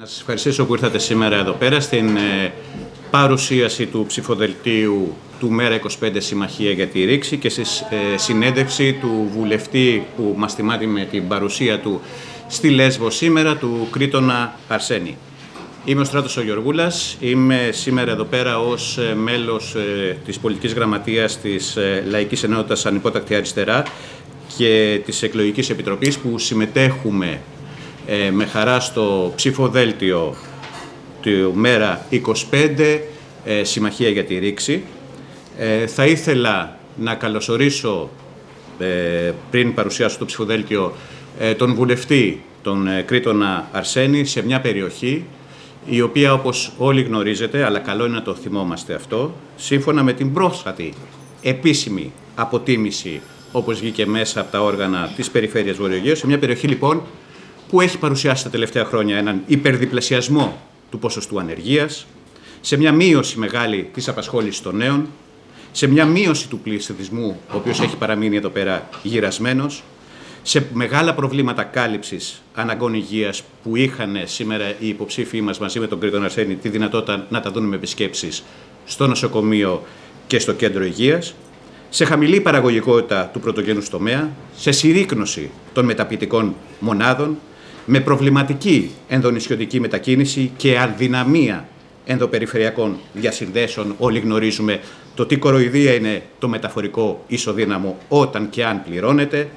Να σας ευχαριστήσω που ήρθατε σήμερα εδώ πέρα στην ε, παρουσίαση του ψηφοδελτίου του ΜΕΡΑ 25 Συμμαχία για τη Ρήξη και στη ε, συνέντευξη του βουλευτή που μας θυμάται με την παρουσία του στη Λέσβο σήμερα, του Κρήτονα Αρσένη. Είμαι ο Στράτος ο Γιωργούλας, είμαι σήμερα εδώ πέρα ως ε, μέλος της πολιτικής γραμματείας της Λαϊκής Ενότητας Ανυπότακτη Αριστερά και της Εκλογικής Επιτροπής που συμμετέχουμε ε, με χαρά στο ψηφοδέλτιο του ΜΕΡΑ 25, ε, Συμμαχία για τη Ρήξη. Ε, θα ήθελα να καλωσορίσω, ε, πριν παρουσιάσω το ψηφοδέλτιο, τον βουλευτή, τον Κρήτονα Αρσένη, σε μια περιοχή η οποία όπως όλοι γνωρίζετε, αλλά καλό είναι να το θυμόμαστε αυτό, σύμφωνα με την πρόσφατη επίσημη αποτίμηση όπως βγήκε μέσα από τα όργανα της Περιφέρειας Βορειογείου, σε μια περιοχή λοιπόν που έχει παρουσιάσει τα τελευταία χρόνια έναν υπερδιπλασιασμό του ποσοστού ανεργίας, σε μια μείωση μεγάλη της απασχόλησης των νέων, σε μια μείωση του πληθυσμού, ο οποίος έχει παραμείνει εδώ πέρα γυρασμένος, σε μεγάλα προβλήματα κάλυψης αναγκών υγείας που είχαν σήμερα οι υποψήφοι μας μαζί με τον Κρήτον Αρσένη τη δυνατότητα να τα δουν με επισκέψεις στο νοσοκομείο και στο κέντρο υγείας, σε χαμηλή παραγωγικότητα του πρωτογενούς τομέα, σε συρρήκνωση των μεταπητικών μονάδων, με προβληματική ενδονησιωτική μετακίνηση και αδυναμία ενδοπεριφερειακών διασυνδέσεων. Όλοι γνωρίζουμε το τι κοροϊδία είναι το μεταφορικό ισοδύναμο όταν και αν πληρώνεται.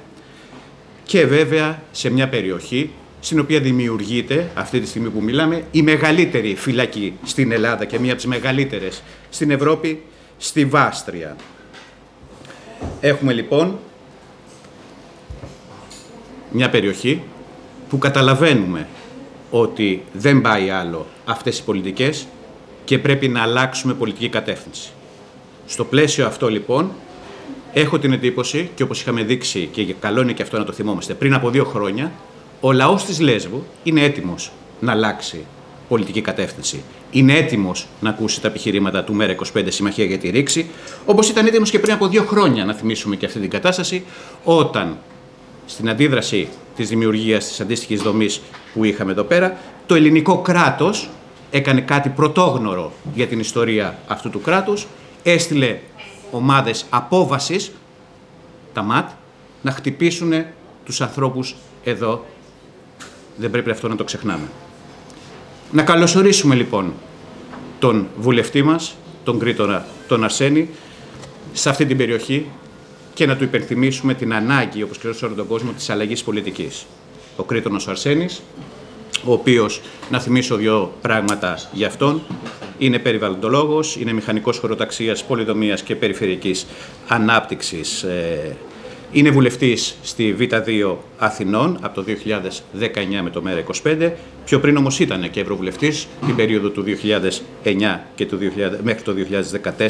Και βέβαια σε μια περιοχή στην οποία δημιουργείται αυτή τη στιγμή που μιλάμε η μεγαλύτερη φυλακή στην Ελλάδα και μία από τις μεγαλύτερες στην Ευρώπη, στη Βάστρια. Έχουμε λοιπόν μια περιοχή που καταλαβαίνουμε ότι δεν πάει άλλο αυτές οι πολιτικές και πρέπει να αλλάξουμε πολιτική κατεύθυνση. Στο πλαίσιο αυτό λοιπόν έχω την εντύπωση και όπως είχαμε δείξει και καλό είναι και αυτό να το θυμόμαστε πριν από δύο χρόνια ο λαός της Λέσβου είναι έτοιμος να αλλάξει πολιτική κατεύθυνση. Είναι έτοιμος να ακούσει τα επιχειρήματα του ΜΕΡΑ25 Συμμαχία για τη Ρήξη, όπως ήταν έτοιμος και πριν από δύο χρόνια να θυμίσουμε και αυτή την κατάσταση, όταν στην αντίδραση της δημιουργίας της αντίστοιχης δομής που είχαμε εδώ πέρα, το ελληνικό κράτος έκανε κάτι πρωτόγνωρο για την ιστορία αυτού του κράτους, έστειλε ομάδες απόβασης, τα ΜΑΤ, να χτυπήσουν τους ανθρώπους εδώ. Δεν πρέπει αυτό να το ξεχνάμε. Να καλωσορίσουμε λοιπόν τον βουλευτή μας, τον Κρήτορα, τον Αρσένη, σε αυτή την περιοχή και να του υπενθυμίσουμε την ανάγκη, όπως και σε όλο τον κόσμο, της αλλαγής πολιτικής. Ο Κρήτονος Αρσένης, ο οποίος, να θυμίσω δύο πράγματα για αυτόν, είναι περιβαλλοντολόγος, είναι μηχανικός χωροταξίας, πολυδομίας και περιφερειακής ανάπτυξης ε, είναι βουλευτής στη Β2 Αθηνών από το 2019 με το ΜΕΡΑ25. Πιο πριν όμως ήταν και ευρωβουλευτής την περίοδο του 2009 και του 2000, μέχρι το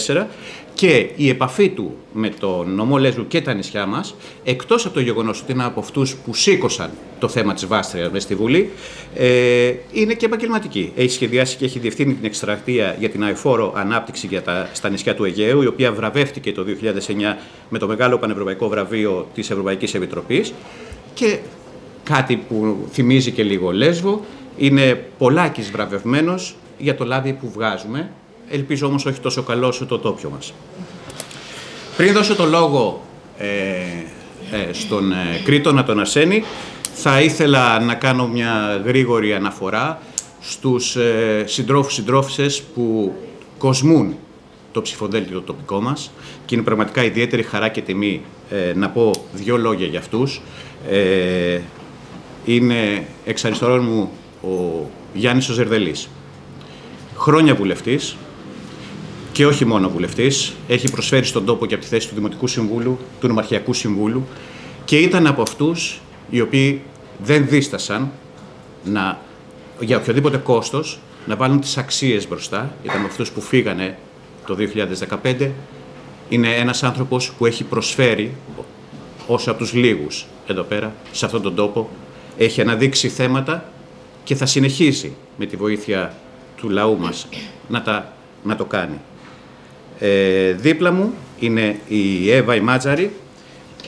2014 και η επαφή του με το νομό Λέσβου και τα νησιά μας, εκτός από το γεγονός ότι είναι από αυτούς που σήκωσαν το θέμα της Βάστριας μέσα στη Βουλή, ε, είναι και επαγγελματική. Έχει σχεδιάσει και έχει διευθύνει την εκστρατεία για την αεφόρο ανάπτυξη για τα, στα νησιά του Αιγαίου, η οποία βραβεύτηκε το 2009 με το μεγάλο πανευρωπαϊκό βραβείο της Ευρωπαϊκής Επιτροπής και κάτι που θυμίζει και λίγο Λέσβο, είναι πολλάκις βραβευμένος για το λάδι που βγάζουμε, ελπίζω όμως όχι τόσο καλό όσο το τόπιο μας. Πριν δώσω το λόγο ε, ε, στον ε, Κρήτονα τον Αρσένη, θα ήθελα να κάνω μια γρήγορη αναφορά στους ε, συντρόφους συντρόφισσες που κοσμούν το ψηφοδέλτιο το τοπικό μας και είναι πραγματικά ιδιαίτερη χαρά και τιμή ε, να πω δύο λόγια για αυτούς. Ε, είναι εξ αριστερών μου ο Γιάννης ο Ζερδελής. Χρόνια βουλευτής και όχι μόνο βουλευτής, έχει προσφέρει στον τόπο και από τη θέση του Δημοτικού Συμβούλου, του Νομαρχιακού Συμβούλου και ήταν από αυτούς οι οποίοι δεν δίστασαν να, για οποιοδήποτε κόστος να βάλουν τις αξίες μπροστά. Ήταν από αυτούς που φύγανε το 2015. Είναι ένας άνθρωπος που έχει προσφέρει, όσο από τους λίγους εδώ πέρα, σε αυτόν τον τόπο, έχει αναδείξει θέματα και θα συνεχίσει με τη βοήθεια του λαού μας να, τα, να το κάνει. Ε, δίπλα μου είναι η Εύα η Μάτζαρη,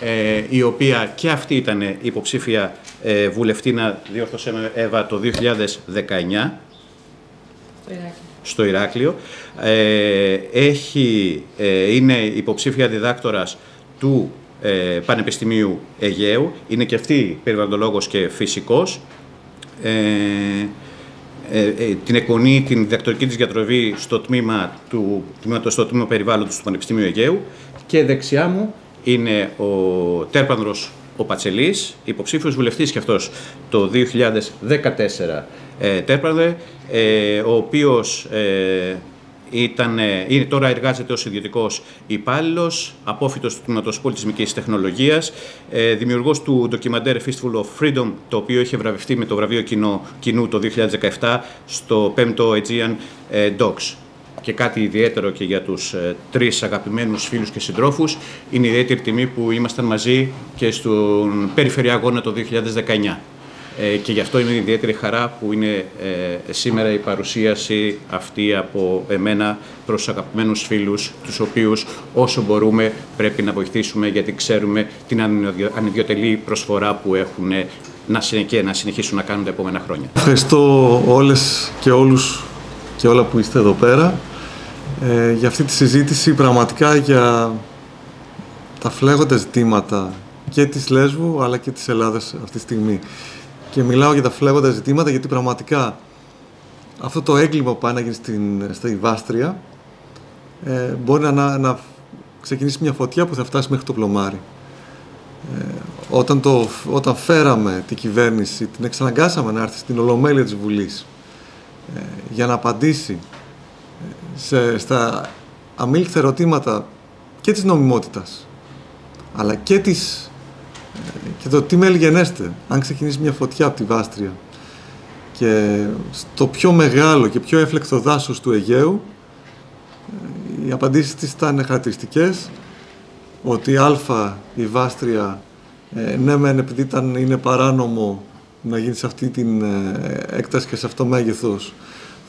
ε, η οποία και αυτή ήταν υποψήφια ε, βουλευτήνα, διόρθωσέ με Εύα, το 2019 στο Ηράκλειο. Ε, έχει, ε, είναι υποψήφια διδάκτορας του ε, Πανεπιστημίου Αιγαίου. Είναι και αυτή περιβαλλοντολόγος και φυσικός. Ε, ε, την εκπονεί την διδακτορική της διατροφή στο τμήμα, του, στο τμήμα περιβάλλοντος του Πανεπιστημίου Αιγαίου και δεξιά μου είναι ο Τέρπανδρος ο Πατσελής, υποψήφιος βουλευτής και αυτός το 2014 ε, Τέρπανδρε, ε, ο οποίος ε, ήταν, ε, είναι, τώρα εργάζεται ως ιδιωτικός υπάλληλος, απόφυτος του Τμήματος Πολιτισμικής Τεχνολογίας, ε, δημιουργός του ντοκιμαντέρ Fistful of Freedom, το οποίο είχε βραβευτεί με το βραβείο κοινό, κοινού το 2017 στο 5ο Aegean ε, Docs και κάτι ιδιαίτερο και για τους ε, τρεις αγαπημένους φίλους και συντρόφους είναι η ιδιαίτερη τιμή που ήμασταν μαζί και στον Περιφερειακό Αγώνα το 2019. Ε, και γι' αυτό είναι ιδιαίτερη χαρά που είναι ε, σήμερα η παρουσίαση αυτή από εμένα προς τους αγαπημένους φίλους, τους οποίους όσο μπορούμε πρέπει να βοηθήσουμε γιατί ξέρουμε την ανιδιοτελή προσφορά που έχουν να, και να συνεχίσουν να κάνουν τα επόμενα χρόνια. Ευχαριστώ όλες και όλους και όλα που είστε εδώ πέρα ε, για αυτή τη συζήτηση πραγματικά για τα φλέγοντα ζητήματα και της Λέσβου αλλά και της Ελλάδας αυτή τη στιγμή. Και μιλάω για τα φλέγοντα ζητήματα γιατί πραγματικά αυτό το έγκλημα που πάει να γίνει στην, στη Βάστρια ε, μπορεί να, να ξεκινήσει μια φωτιά που θα φτάσει μέχρι το πλωμάρι. Ε, όταν, το, όταν φέραμε την κυβέρνηση, την εξαναγκάσαμε να έρθει στην Ολομέλεια της Βουλής ε, για να απαντήσει σε, στα αμήλικτα ερωτήματα και της νομιμότητας αλλά και, της, ε, και το τι μέλη γενέστε αν ξεκινήσει μια φωτιά από τη Βάστρια και στο πιο μεγάλο και πιο έφλεκτο δάσος του Αιγαίου ε, οι απαντήσεις της ήταν χαρακτηριστικές ότι α η Βάστρια ε, ναι μεν επειδή ήταν, είναι παράνομο να γίνει σε αυτή την έκταση και σε αυτό μέγεθος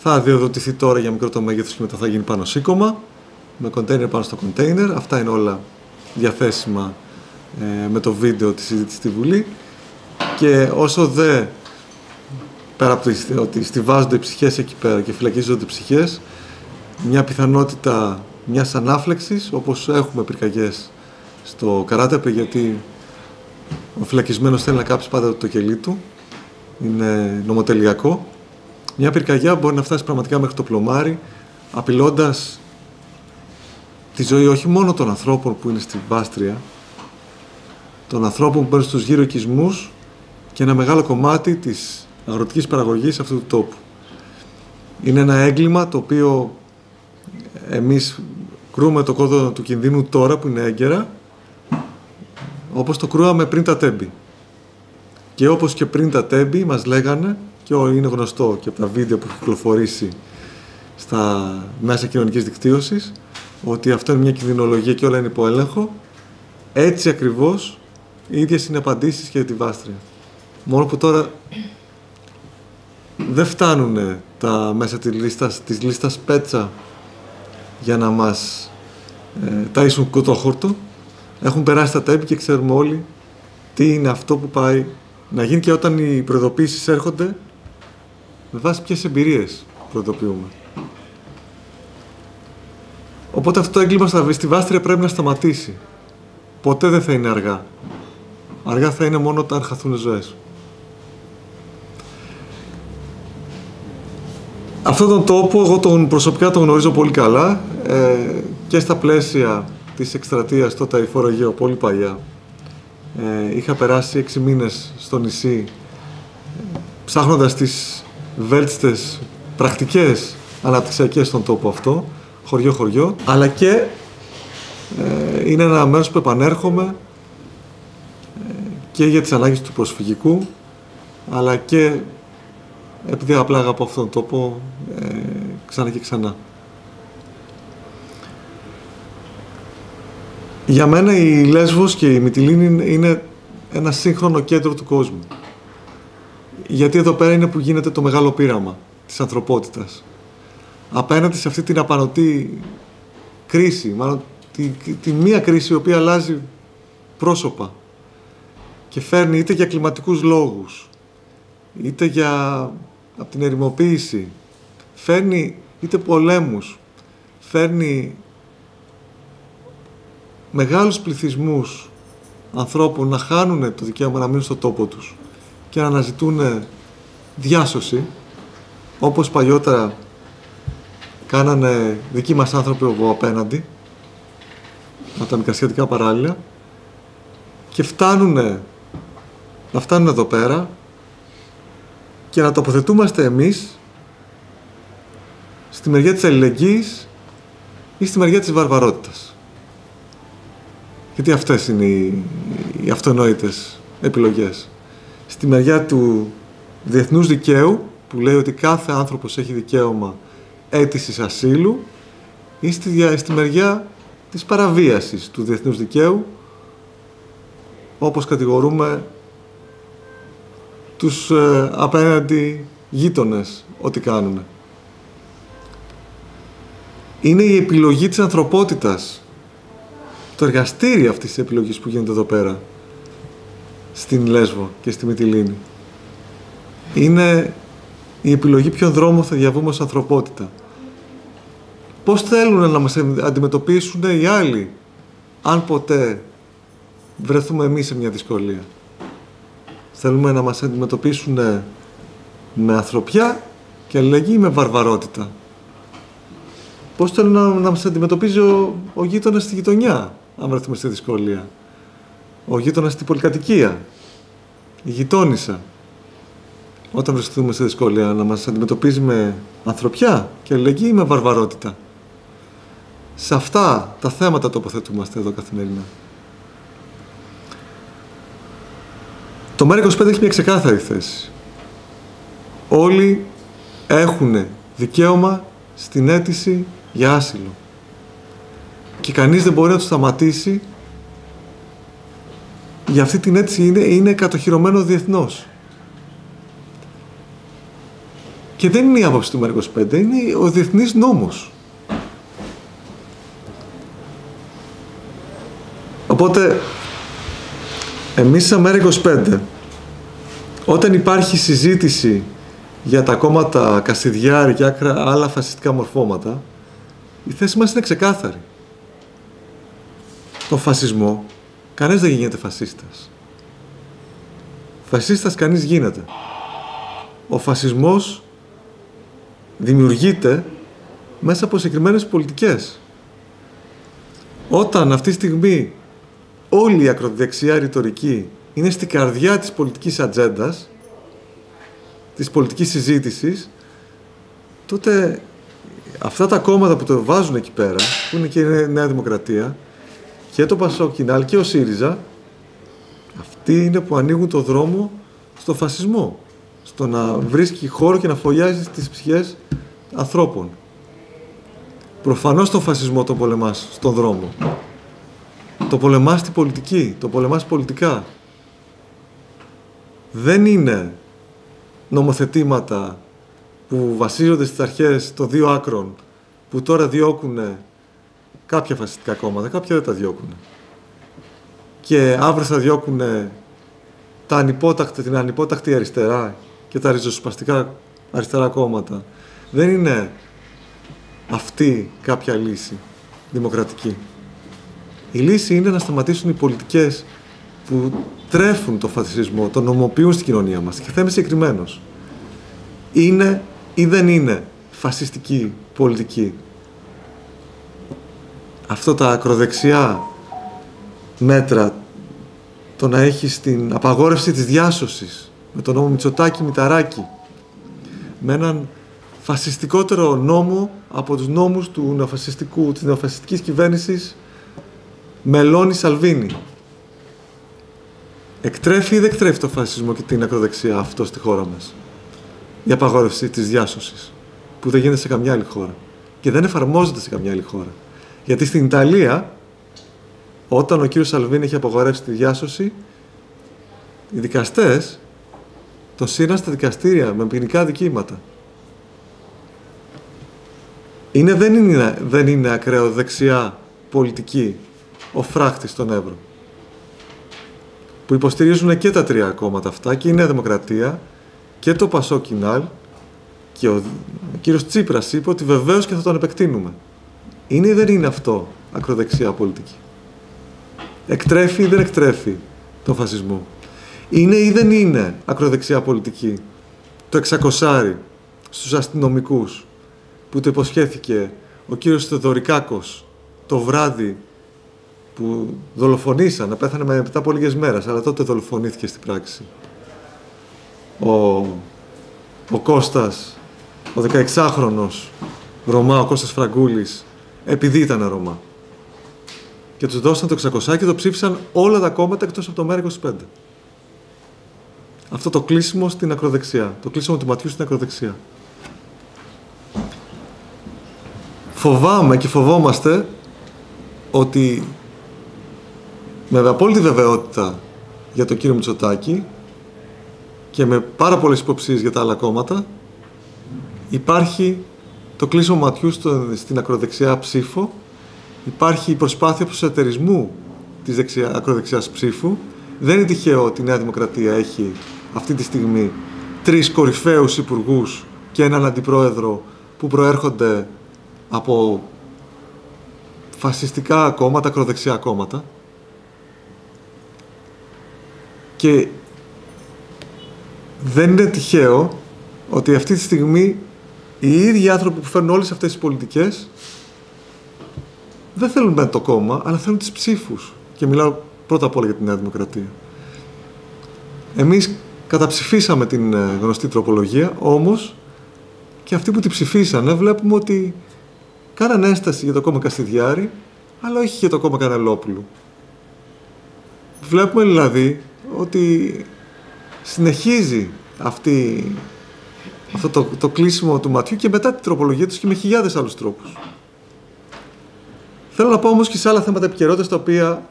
θα διοδοτηθεί τώρα για μικρό το μέγεθος και μετά θα γίνει πάνω σήκωμα με κοντέινερ πάνω στο κοντέινερ. Αυτά είναι όλα διαθέσιμα ε, με το βίντεο της συζήτησης στη Βουλή. Και όσο δε πέρα από το ότι στηβάζονται οι ψυχές εκεί πέρα και φυλακίζονται οι ψυχές, μια πιθανότητα μιας ανάφλεξης, όπως έχουμε πυρκαγιές στο Καράτεπε, γιατί ο φυλακισμένος θέλει να κάψει πάντα το κελί του. Είναι νομοτελειακό μια πυρκαγιά μπορεί να φτάσει πραγματικά μέχρι το πλωμάρι, απειλώντας τη ζωή όχι μόνο των ανθρώπων που είναι στην Βάστρια, των ανθρώπων που μπαίνουν στους γύρω οικισμούς και ένα μεγάλο κομμάτι της αγροτικής παραγωγής αυτού του τόπου. Είναι ένα έγκλημα το οποίο εμείς κρούμε το κόδωνα του κινδύνου τώρα που είναι έγκαιρα, όπως το κρούαμε πριν τα τέμπη. Και όπως και πριν τα τέμπη μας λέγανε και είναι γνωστό και από τα βίντεο που έχει κυκλοφορήσει στα μέσα κοινωνικής δικτύωσης ότι αυτό είναι μια κινδυνολογία και όλα είναι υπό έλεγχο. Έτσι ακριβώς οι ίδιες είναι απαντήσεις και για τη Βάστρια. Μόνο που τώρα δεν φτάνουν τα μέσα της λίστας, της λίστας Πέτσα για να μας ε, ταΐσουν κοτόχορτο. Έχουν περάσει τα τέμπη και ξέρουμε όλοι τι είναι αυτό που πάει να γίνει και όταν οι προειδοποίησεις έρχονται με βάση ποιες εμπειρίες προειδοποιούμε. Οπότε αυτό το έγκλημα στη Βάστρια πρέπει να σταματήσει. Ποτέ δεν θα είναι αργά. Αργά θα είναι μόνο όταν χαθούν ζωές. Αυτόν τον τόπο εγώ τον προσωπικά τον γνωρίζω πολύ καλά ε, και στα πλαίσια της εκστρατείας στο Ταϊφόρο πολύ παλιά. Ε, είχα περάσει έξι μήνες στο νησί ε, ψάχνοντας τις βέλτιστες πρακτικές αναπτυξιακές στον τόπο αυτό, χωριό-χωριό, αλλά και ε, είναι ένα μέρος που επανέρχομαι ε, και για τις ανάγκες του προσφυγικού, αλλά και επειδή απλά αγαπώ αυτόν τον τόπο ε, ξανά και ξανά. Για μένα η Λέσβος και η Μυτιλίνη είναι ένα σύγχρονο κέντρο του κόσμου γιατί εδώ πέρα είναι που γίνεται το μεγάλο πείραμα της ανθρωπότητας. Απέναντι σε αυτή την απανοτή κρίση, μάλλον τη, τη, μία κρίση η οποία αλλάζει πρόσωπα και φέρνει είτε για κλιματικούς λόγους, είτε για από την ερημοποίηση, φέρνει είτε πολέμους, φέρνει μεγάλους πληθυσμούς ανθρώπων να χάνουν το δικαίωμα να μείνουν στο τόπο τους και να αναζητούν διάσωση, όπως παλιότερα κάνανε δικοί μας άνθρωποι από απέναντι, από τα μικρασιατικά παράλληλα, και φτάνουν να φτάνουν εδώ πέρα και να τοποθετούμαστε εμείς στη μεριά της αλληλεγγύης ή στη μεριά της βαρβαρότητας. Γιατί αυτές είναι οι, οι αυτονόητες επιλογές. Στη μεριά του διεθνούς δικαίου, που λέει ότι κάθε άνθρωπος έχει δικαίωμα αίτησης ασύλου, ή στη, στη μεριά της παραβίασης του διεθνούς δικαίου, όπως κατηγορούμε τους ε, απέναντι γείτονες ό,τι κάνουν. Είναι η επιλογή της ανθρωπότητας, το εργαστήριο αυτής της επιλογής που γίνεται εδώ πέρα, στην Λέσβο και στη Μυτιλίνη. Είναι η επιλογή ποιον δρόμο θα διαβούμε ως ανθρωπότητα. Πώς θέλουν να μας αντιμετωπίσουν οι άλλοι, αν ποτέ βρεθούμε εμείς σε μια δυσκολία. Θέλουμε να μας αντιμετωπίσουν με ανθρωπιά και αλληλεγγύη με βαρβαρότητα. Πώς θέλουν να, να μας αντιμετωπίζει ο, ο γείτονας στη γειτονιά, αν βρεθούμε στη δυσκολία. Ο γείτονας στην πολυκατοικία, η γειτόνισσα. Όταν βρεθούμε στη δυσκολία, να μας αντιμετωπίζει με ανθρωπιά και αλληλεγγύη με βαρβαρότητα. Σε αυτά τα θέματα τοποθετούμαστε εδώ καθημερινά. Το ΜΕΡΑ25 έχει μια ξεκάθαρη θέση. Όλοι έχουν δικαίωμα στην αίτηση για άσυλο. Και κανείς δεν μπορεί να τους σταματήσει για αυτή την αίτηση είναι, είναι κατοχυρωμένο διεθνώς. Και δεν είναι η άποψη του ΜΕΡΑ25, είναι ο διεθνής νόμος. Οπότε εμείς σαν ΜΕΡΑ25, όταν υπάρχει συζήτηση για τα κόμματα Καστιδιάρη και άλλα φασιστικά μορφώματα, η θέση μας είναι ξεκάθαρη. Το φασισμό, κανένας δεν γίνεται φασίστας. Φασίστας κανείς γίνεται. Ο φασισμός δημιουργείται μέσα από συγκεκριμένες πολιτικές. Όταν αυτή τη στιγμή όλη η ακροδεξιά ρητορική είναι στην καρδιά της πολιτικής ατζέντας, της πολιτικής συζήτησης, τότε αυτά τα κόμματα που το βάζουν εκεί πέρα, που είναι και η Νέα Δημοκρατία, και το Πασόκινάλ και ο ΣΥΡΙΖΑ, αυτοί είναι που ανοίγουν το δρόμο στο φασισμό. Στο να βρίσκει χώρο και να φωλιάζει τις ψυχές ανθρώπων. Προφανώς τον φασισμό τον πολεμάς στον δρόμο. Το πολεμάς στη πολιτική, το πολεμάς πολιτικά. Δεν είναι νομοθετήματα που βασίζονται στις αρχές των δύο άκρων που τώρα διώκουν κάποια φασιστικά κόμματα, κάποια δεν τα διώκουν. Και αύριο θα διώκουν τα ανυπότακτα, την ανυπότακτη αριστερά και τα ριζοσπαστικά αριστερά κόμματα. Δεν είναι αυτή κάποια λύση δημοκρατική. Η λύση είναι να σταματήσουν οι πολιτικές που τρέφουν το φασισμό, τον νομοποιούν στην κοινωνία μας. Και θα είμαι συγκεκριμένος. Είναι ή δεν είναι φασιστική πολιτική; Αυτό τα ακροδεξιά μέτρα, το να έχεις την απαγόρευση της διάσωσης, με τον νόμο Μητσοτάκη Μηταράκη, με έναν φασιστικότερο νόμο από τους νόμους του νεοφασιστικού, της νεοφασιστικής κυβέρνησης Μελώνη Σαλβίνη. Εκτρέφει ή δεν εκτρέφει το φασισμό και την ακροδεξιά αυτό στη χώρα μας; Η απαγόρευση της διάσωσης, που δεν γίνεται σε καμιά άλλη χώρα. Και δεν εφαρμόζεται σε καμιά άλλη χώρα. Γιατί στην Ιταλία, όταν ο κύριος Σαλβίνη έχει απαγορεύσει τη διάσωση, οι δικαστές τον σύραν στα δικαστήρια με ποινικά δικήματα. Είναι, δεν, είναι, δεν είναι ακραίο δεξιά πολιτική ο φράχτης στον Εύρο. που υποστηρίζουν και τα τρία κόμματα αυτά και η Νέα Δημοκρατία και το Πασό Κινάλ και ο κύριος Τσίπρας είπε ότι βεβαίως και θα τον επεκτείνουμε. Είναι ή δεν είναι αυτό ακροδεξιά πολιτική; Εκτρέφει ή δεν εκτρέφει τον φασισμό; Είναι ή δεν είναι ακροδεξιά πολιτική το εξακοσάρι στους αστυνομικούς που το υποσχέθηκε ο κύριος Θεοδωρικάκος το βράδυ που δολοφονήσαν, πέθανε μετά από λίγες μέρες, αλλά τότε δολοφονήθηκε στην πράξη. Ο, ο Κώστας, ο 16χρονος Ρωμά, ο Κώστας Φραγκούλης, επειδή ήταν Ρωμά. Και τους δώσαν το 600 και το ψήφισαν όλα τα κόμματα εκτός από το ΜΕΡΑ25. Αυτό το κλείσιμο στην ακροδεξιά, το κλείσιμο του ματιού στην ακροδεξιά. Φοβάμαι και φοβόμαστε ότι με απόλυτη βεβαιότητα για τον κύριο Μητσοτάκη και με πάρα πολλές υποψίες για τα άλλα κόμματα υπάρχει το κλείσιμο ματιού στο, στην ακροδεξιά ψήφο. Υπάρχει η προσπάθεια προσετερισμού της δεξιά, ακροδεξιάς ψήφου. Δεν είναι τυχαίο ότι η Νέα Δημοκρατία έχει αυτή τη στιγμή τρεις κορυφαίους υπουργούς και έναν αντιπρόεδρο που προέρχονται από φασιστικά κόμματα, ακροδεξιά κόμματα. Και δεν είναι τυχαίο ότι αυτή τη στιγμή οι ίδιοι άνθρωποι που φέρνουν όλες αυτές τις πολιτικές δεν θέλουν με το κόμμα, αλλά θέλουν τις ψήφους. Και μιλάω πρώτα απ' όλα για τη Νέα Δημοκρατία. Εμείς καταψηφίσαμε την ε, γνωστή τροπολογία, όμως και αυτοί που την ψηφίσανε βλέπουμε ότι κάνανε έσταση για το κόμμα Καστιδιάρη, αλλά όχι για το κόμμα Κανελόπουλου. Βλέπουμε δηλαδή ότι συνεχίζει αυτή, αυτό το, το κλείσιμο του ματιού και μετά την τροπολογία τους και με χιλιάδες άλλους τρόπους. Θέλω να πω όμως και σε άλλα θέματα επικαιρότητας τα οποία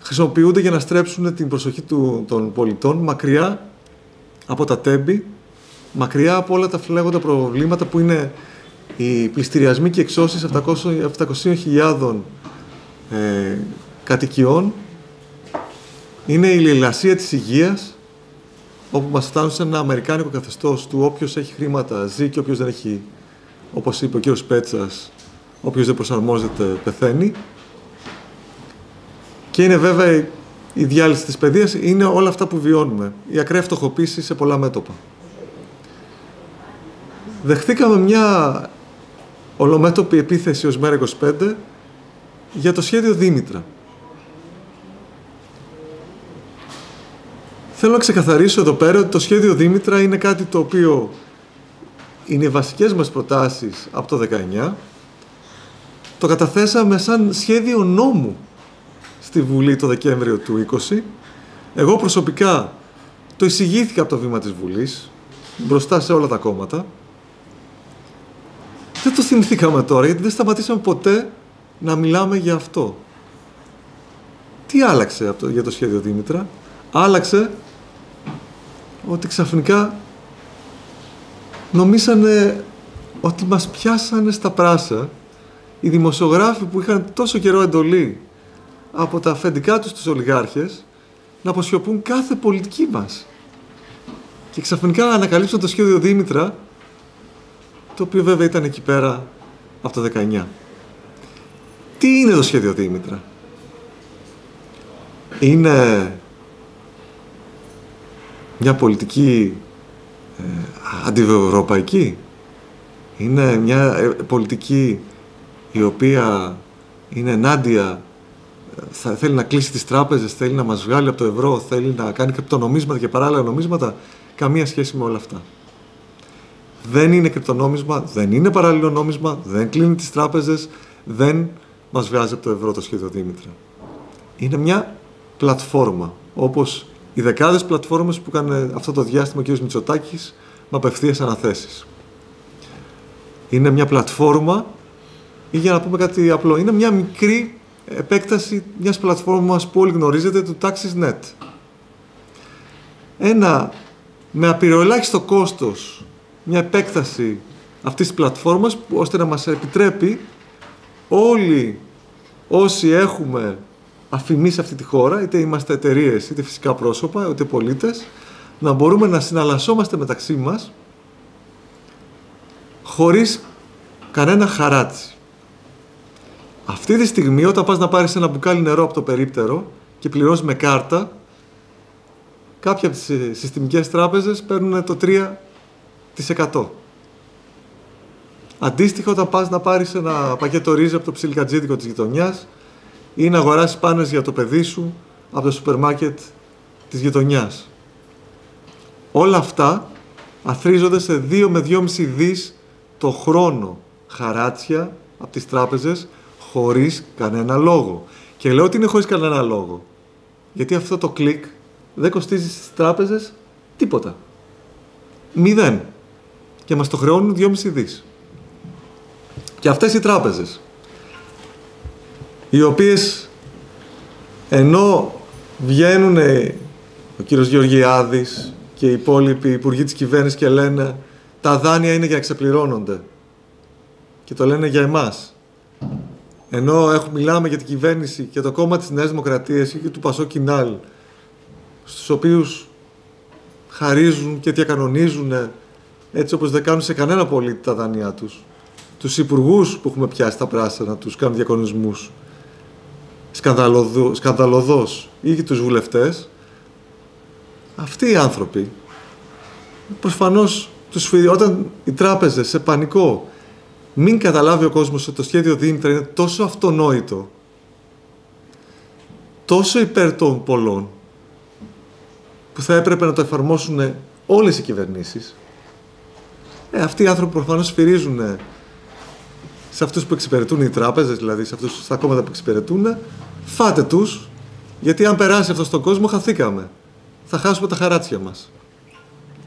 χρησιμοποιούνται για να στρέψουν την προσοχή του, των πολιτών μακριά από τα τέμπη, μακριά από όλα τα φλέγοντα προβλήματα που είναι οι πληστηριασμοί και εξώσεις 700.000 ε, κατοικιών, είναι η λιλασία της υγείας, όπου μας φτάνουν σε ένα αμερικάνικο καθεστώς του όποιος έχει χρήματα ζει και όποιος δεν έχει, όπως είπε ο κύριος Πέτσας, όποιος δεν προσαρμόζεται πεθαίνει. Και είναι βέβαια η διάλυση της παιδείας, είναι όλα αυτά που βιώνουμε. Η ακραία φτωχοποίηση σε πολλά μέτωπα. Δεχτήκαμε μια ολομέτωπη επίθεση ως μέρα 25 για το σχέδιο Δήμητρα. Θέλω να ξεκαθαρίσω εδώ πέρα ότι το σχέδιο Δήμητρα είναι κάτι το οποίο είναι οι βασικές μας προτάσεις από το 19. Το καταθέσαμε σαν σχέδιο νόμου στη Βουλή το Δεκέμβριο του 20. Εγώ προσωπικά το εισηγήθηκα από το βήμα της Βουλής, μπροστά σε όλα τα κόμματα. Δεν το θυμηθήκαμε τώρα, γιατί δεν σταματήσαμε ποτέ να μιλάμε για αυτό. Τι άλλαξε για το σχέδιο Δήμητρα; Άλλαξε ότι ξαφνικά νομίσανε ότι μας πιάσανε στα πράσα οι δημοσιογράφοι που είχαν τόσο καιρό εντολή από τα αφεντικά τους τους ολιγάρχες να αποσιωπούν κάθε πολιτική μας. Και ξαφνικά ανακαλύψαν το σχέδιο Δήμητρα, το οποίο βέβαια ήταν εκεί πέρα από το 19. Τι είναι το σχέδιο Δήμητρα; Είναι μια πολιτική ε, αντιευρωπαϊκή. Είναι μια ε, πολιτική η οποία είναι ενάντια, θα, θέλει να κλείσει τις τράπεζες, θέλει να μας βγάλει από το ευρώ, θέλει να κάνει κρυπτονομίσματα και παράλληλα νομίσματα. Καμία σχέση με όλα αυτά. Δεν είναι κρυπτονόμισμα, δεν είναι παράλληλο νόμισμα, δεν κλείνει τις τράπεζες, δεν μας βγάζει από το ευρώ το σχέδιο Δήμητρα. Είναι μια πλατφόρμα, όπως οι δεκάδες πλατφόρμες που έκανε αυτό το διάστημα ο κ. Μητσοτάκης με απευθείας αναθέσεις. Είναι μια πλατφόρμα ή για να πούμε κάτι απλό, είναι μια μικρή επέκταση μιας πλατφόρμας που όλοι γνωρίζετε του Taxis.net. Ένα με απειροελάχιστο κόστος μια επέκταση αυτής της πλατφόρμας ώστε να μας επιτρέπει όλοι όσοι έχουμε αφημί σε αυτή τη χώρα, είτε είμαστε εταιρείες, είτε φυσικά πρόσωπα, είτε πολίτες, να μπορούμε να συναλλασσόμαστε μεταξύ μας χωρίς κανένα χαράτσι. Αυτή τη στιγμή όταν πας να πάρεις ένα μπουκάλι νερό από το περίπτερο και πληρώσεις με κάρτα, κάποια από τις ε, συστημικές τράπεζες παίρνουν το 3%. Αντίστοιχα, όταν πας να πάρεις ένα πακέτο ρύζι από το ψιλικατζίδικο της γειτονιάς ή να αγοράσεις πάνες για το παιδί σου από το σούπερ μάρκετ της γειτονιάς. Όλα αυτά αθρίζονται σε 2 με 2,5 δις το χρόνο χαράτσια από τις τράπεζες χωρίς κανένα λόγο. Και λέω ότι είναι χωρίς κανένα λόγο. Γιατί αυτό το κλικ δεν κοστίζει στις τράπεζες τίποτα. Μηδέν. Και μας το χρεώνουν 2,5 δις. Και αυτές οι τράπεζες, οι οποίες ενώ βγαίνουν ο κύριος Γεωργιάδης και οι υπόλοιποι υπουργοί της κυβέρνησης και λένε τα δάνεια είναι για να ξεπληρώνονται. Και το λένε για εμάς. Ενώ έχουμε, μιλάμε για την κυβέρνηση και το κόμμα της Νέας Δημοκρατίας ή και του Πασό Κινάλ, στους οποίους χαρίζουν και διακανονίζουν έτσι όπως δεν κάνουν σε κανένα πολίτη τα δάνειά τους. Τους υπουργούς που έχουμε πιάσει τα πράσινα, τους κάνουν διακονισμούς σκανδαλωδός ή και τους βουλευτές. Αυτοί οι άνθρωποι προφανώς τους όταν οι τράπεζες σε πανικό μην καταλάβει ο κόσμος ότι το σχέδιο Δήμητρα είναι τόσο αυτονόητο, τόσο υπέρ των πολλών, που θα έπρεπε να το εφαρμόσουν όλες οι κυβερνήσεις. Ε, αυτοί οι άνθρωποι προφανώς σφυρίζουν σε αυτούς που εξυπηρετούν οι τράπεζες, δηλαδή σε αυτούς στα κόμματα που εξυπηρετούν, φάτε τους, γιατί αν περάσει αυτό στον κόσμο χαθήκαμε. Θα χάσουμε τα χαράτσια μας.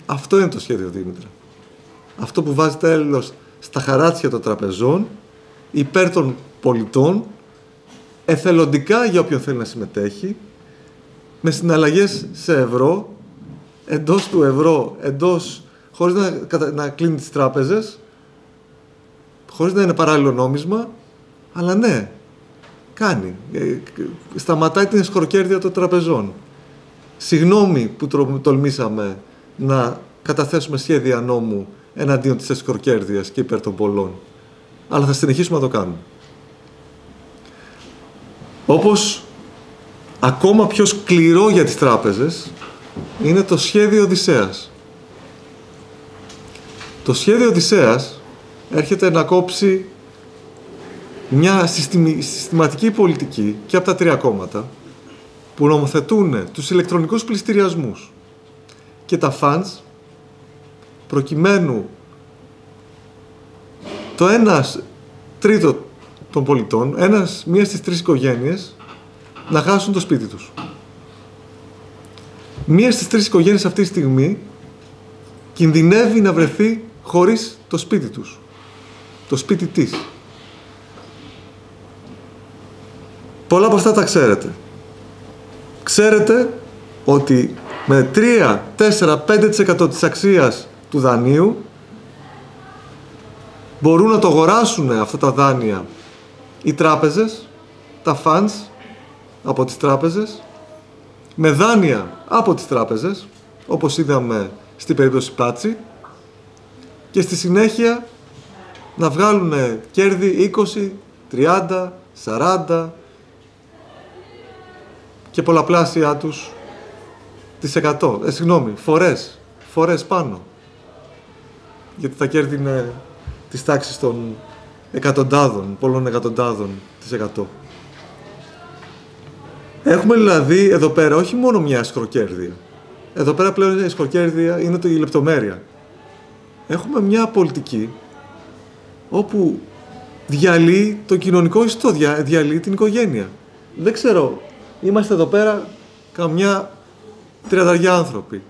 Αυτό είναι το σχέδιο Δήμητρα. Αυτό που βάζει τέλος στα χαράτσια των τραπεζών, υπέρ των πολιτών, εθελοντικά για όποιον θέλει να συμμετέχει, με συναλλαγές σε ευρώ, εντός του ευρώ, εντός, χωρίς να, να κλείνει τις τράπεζες, χωρίς να είναι παράλληλο νόμισμα, αλλά ναι, κάνει. Ε, σταματάει την εσχοροκέρδεια των τραπεζών. Συγγνώμη που τολμήσαμε να καταθέσουμε σχέδια νόμου εναντίον της εσκορκέρδιας και υπέρ των πολλών. Αλλά θα συνεχίσουμε να το κάνουμε. Όπως ακόμα πιο σκληρό για τις τράπεζες είναι το σχέδιο Οδυσσέας. Το σχέδιο Οδυσσέας έρχεται να κόψει μια συστηματική πολιτική και από τα τρία κόμματα που νομοθετούν τους ηλεκτρονικούς πληστηριασμούς και τα funds προκειμένου το ένας τρίτο των πολιτών, ένας, μία στις τρεις οικογένειες, να χάσουν το σπίτι τους. Μία στις τρεις οικογένειες αυτή τη στιγμή κινδυνεύει να βρεθεί χωρίς το σπίτι τους. Το σπίτι της. Πολλά από αυτά τα ξέρετε. Ξέρετε ότι με 3, 4, 5% της αξίας του δανείου μπορούν να το αγοράσουν αυτά τα δάνεια οι τράπεζες, τα funds από τις τράπεζες, με δάνεια από τις τράπεζες, όπως είδαμε στην περίπτωση Πάτσι, και στη συνέχεια να βγάλουν κέρδη 20, 30, 40 και πολλαπλάσια τους τις 100, ε, συγγνώμη, φορές, φορές πάνω γιατί τα κέρδη είναι της τάξης των εκατοντάδων, πολλών εκατοντάδων της εκατό. Έχουμε δηλαδή εδώ πέρα όχι μόνο μια σκροκέρδια. Εδώ πέρα πλέον η σκροκέρδια είναι το, η λεπτομέρεια. Έχουμε μια πολιτική όπου διαλύει το κοινωνικό ιστό, διαλύει την οικογένεια. Δεν ξέρω, είμαστε εδώ πέρα καμιά τριανταριά άνθρωποι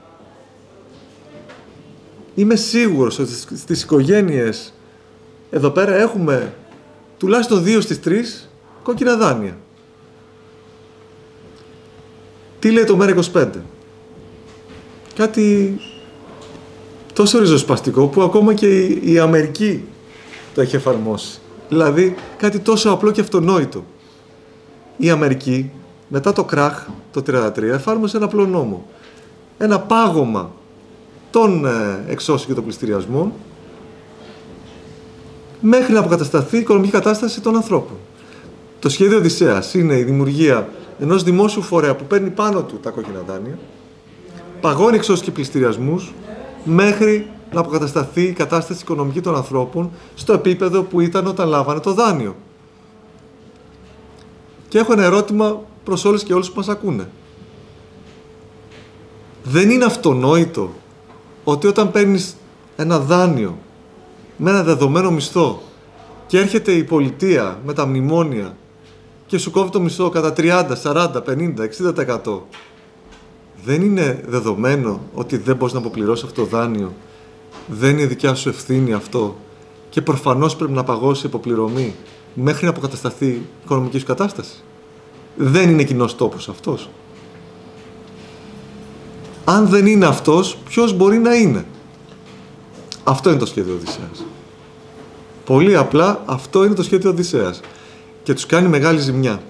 είμαι σίγουρος ότι στις οικογένειες εδώ πέρα έχουμε τουλάχιστον δύο στις τρεις κόκκινα δάνεια. Τι λέει το ΜΕΡΑ25. Κάτι τόσο ριζοσπαστικό που ακόμα και η, Αμερική το έχει εφαρμόσει. Δηλαδή κάτι τόσο απλό και αυτονόητο. Η Αμερική μετά το κράχ το 1933 εφάρμοσε ένα απλό νόμο. Ένα πάγωμα των ε, εξώσεων και των πληστηριασμών μέχρι να αποκατασταθεί η οικονομική κατάσταση των ανθρώπων. Το σχέδιο Οδυσσέας είναι η δημιουργία ενός δημόσιου φορέα που παίρνει πάνω του τα κόκκινα δάνεια, παγώνει εξώσεις και πληστηριασμούς μέχρι να αποκατασταθεί η κατάσταση οικονομική των ανθρώπων στο επίπεδο που ήταν όταν λάβανε το δάνειο. Και έχω ένα ερώτημα προς όλες και όλους που μας ακούνε. Δεν είναι αυτονόητο ότι όταν παίρνεις ένα δάνειο με ένα δεδομένο μισθό και έρχεται η πολιτεία με τα μνημόνια και σου κόβει το μισθό κατά 30, 40, 50, 60% δεν είναι δεδομένο ότι δεν μπορείς να αποπληρώσεις αυτό το δάνειο δεν είναι δικιά σου ευθύνη αυτό και προφανώς πρέπει να παγώσει η αποπληρωμή μέχρι να αποκατασταθεί η οικονομική σου κατάσταση. Δεν είναι κοινός τόπος αυτός. Αν δεν είναι αυτός, ποιος μπορεί να είναι; Αυτό είναι το σχέδιο Οδυσσέας. Πολύ απλά αυτό είναι το σχέδιο Οδυσσέας. Και τους κάνει μεγάλη ζημιά.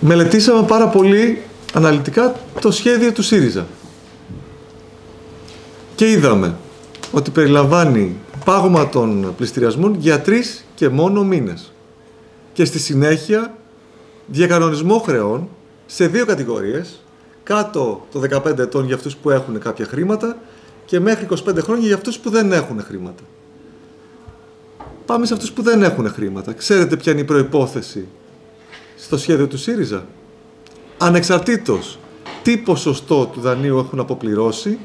Μελετήσαμε πάρα πολύ αναλυτικά το σχέδιο του ΣΥΡΙΖΑ. Και είδαμε ότι περιλαμβάνει πάγωμα των πληστηριασμών για τρεις και μόνο μήνες. Και στη συνέχεια διακανονισμό χρεών σε δύο κατηγορίες, κάτω το 15 ετών για αυτούς που έχουν κάποια χρήματα και μέχρι 25 χρόνια για αυτούς που δεν έχουν χρήματα. Πάμε σε αυτούς που δεν έχουν χρήματα. Ξέρετε ποια είναι η προϋπόθεση στο σχέδιο του ΣΥΡΙΖΑ; Ανεξαρτήτως τι ποσοστό του δανείου έχουν αποπληρώσει,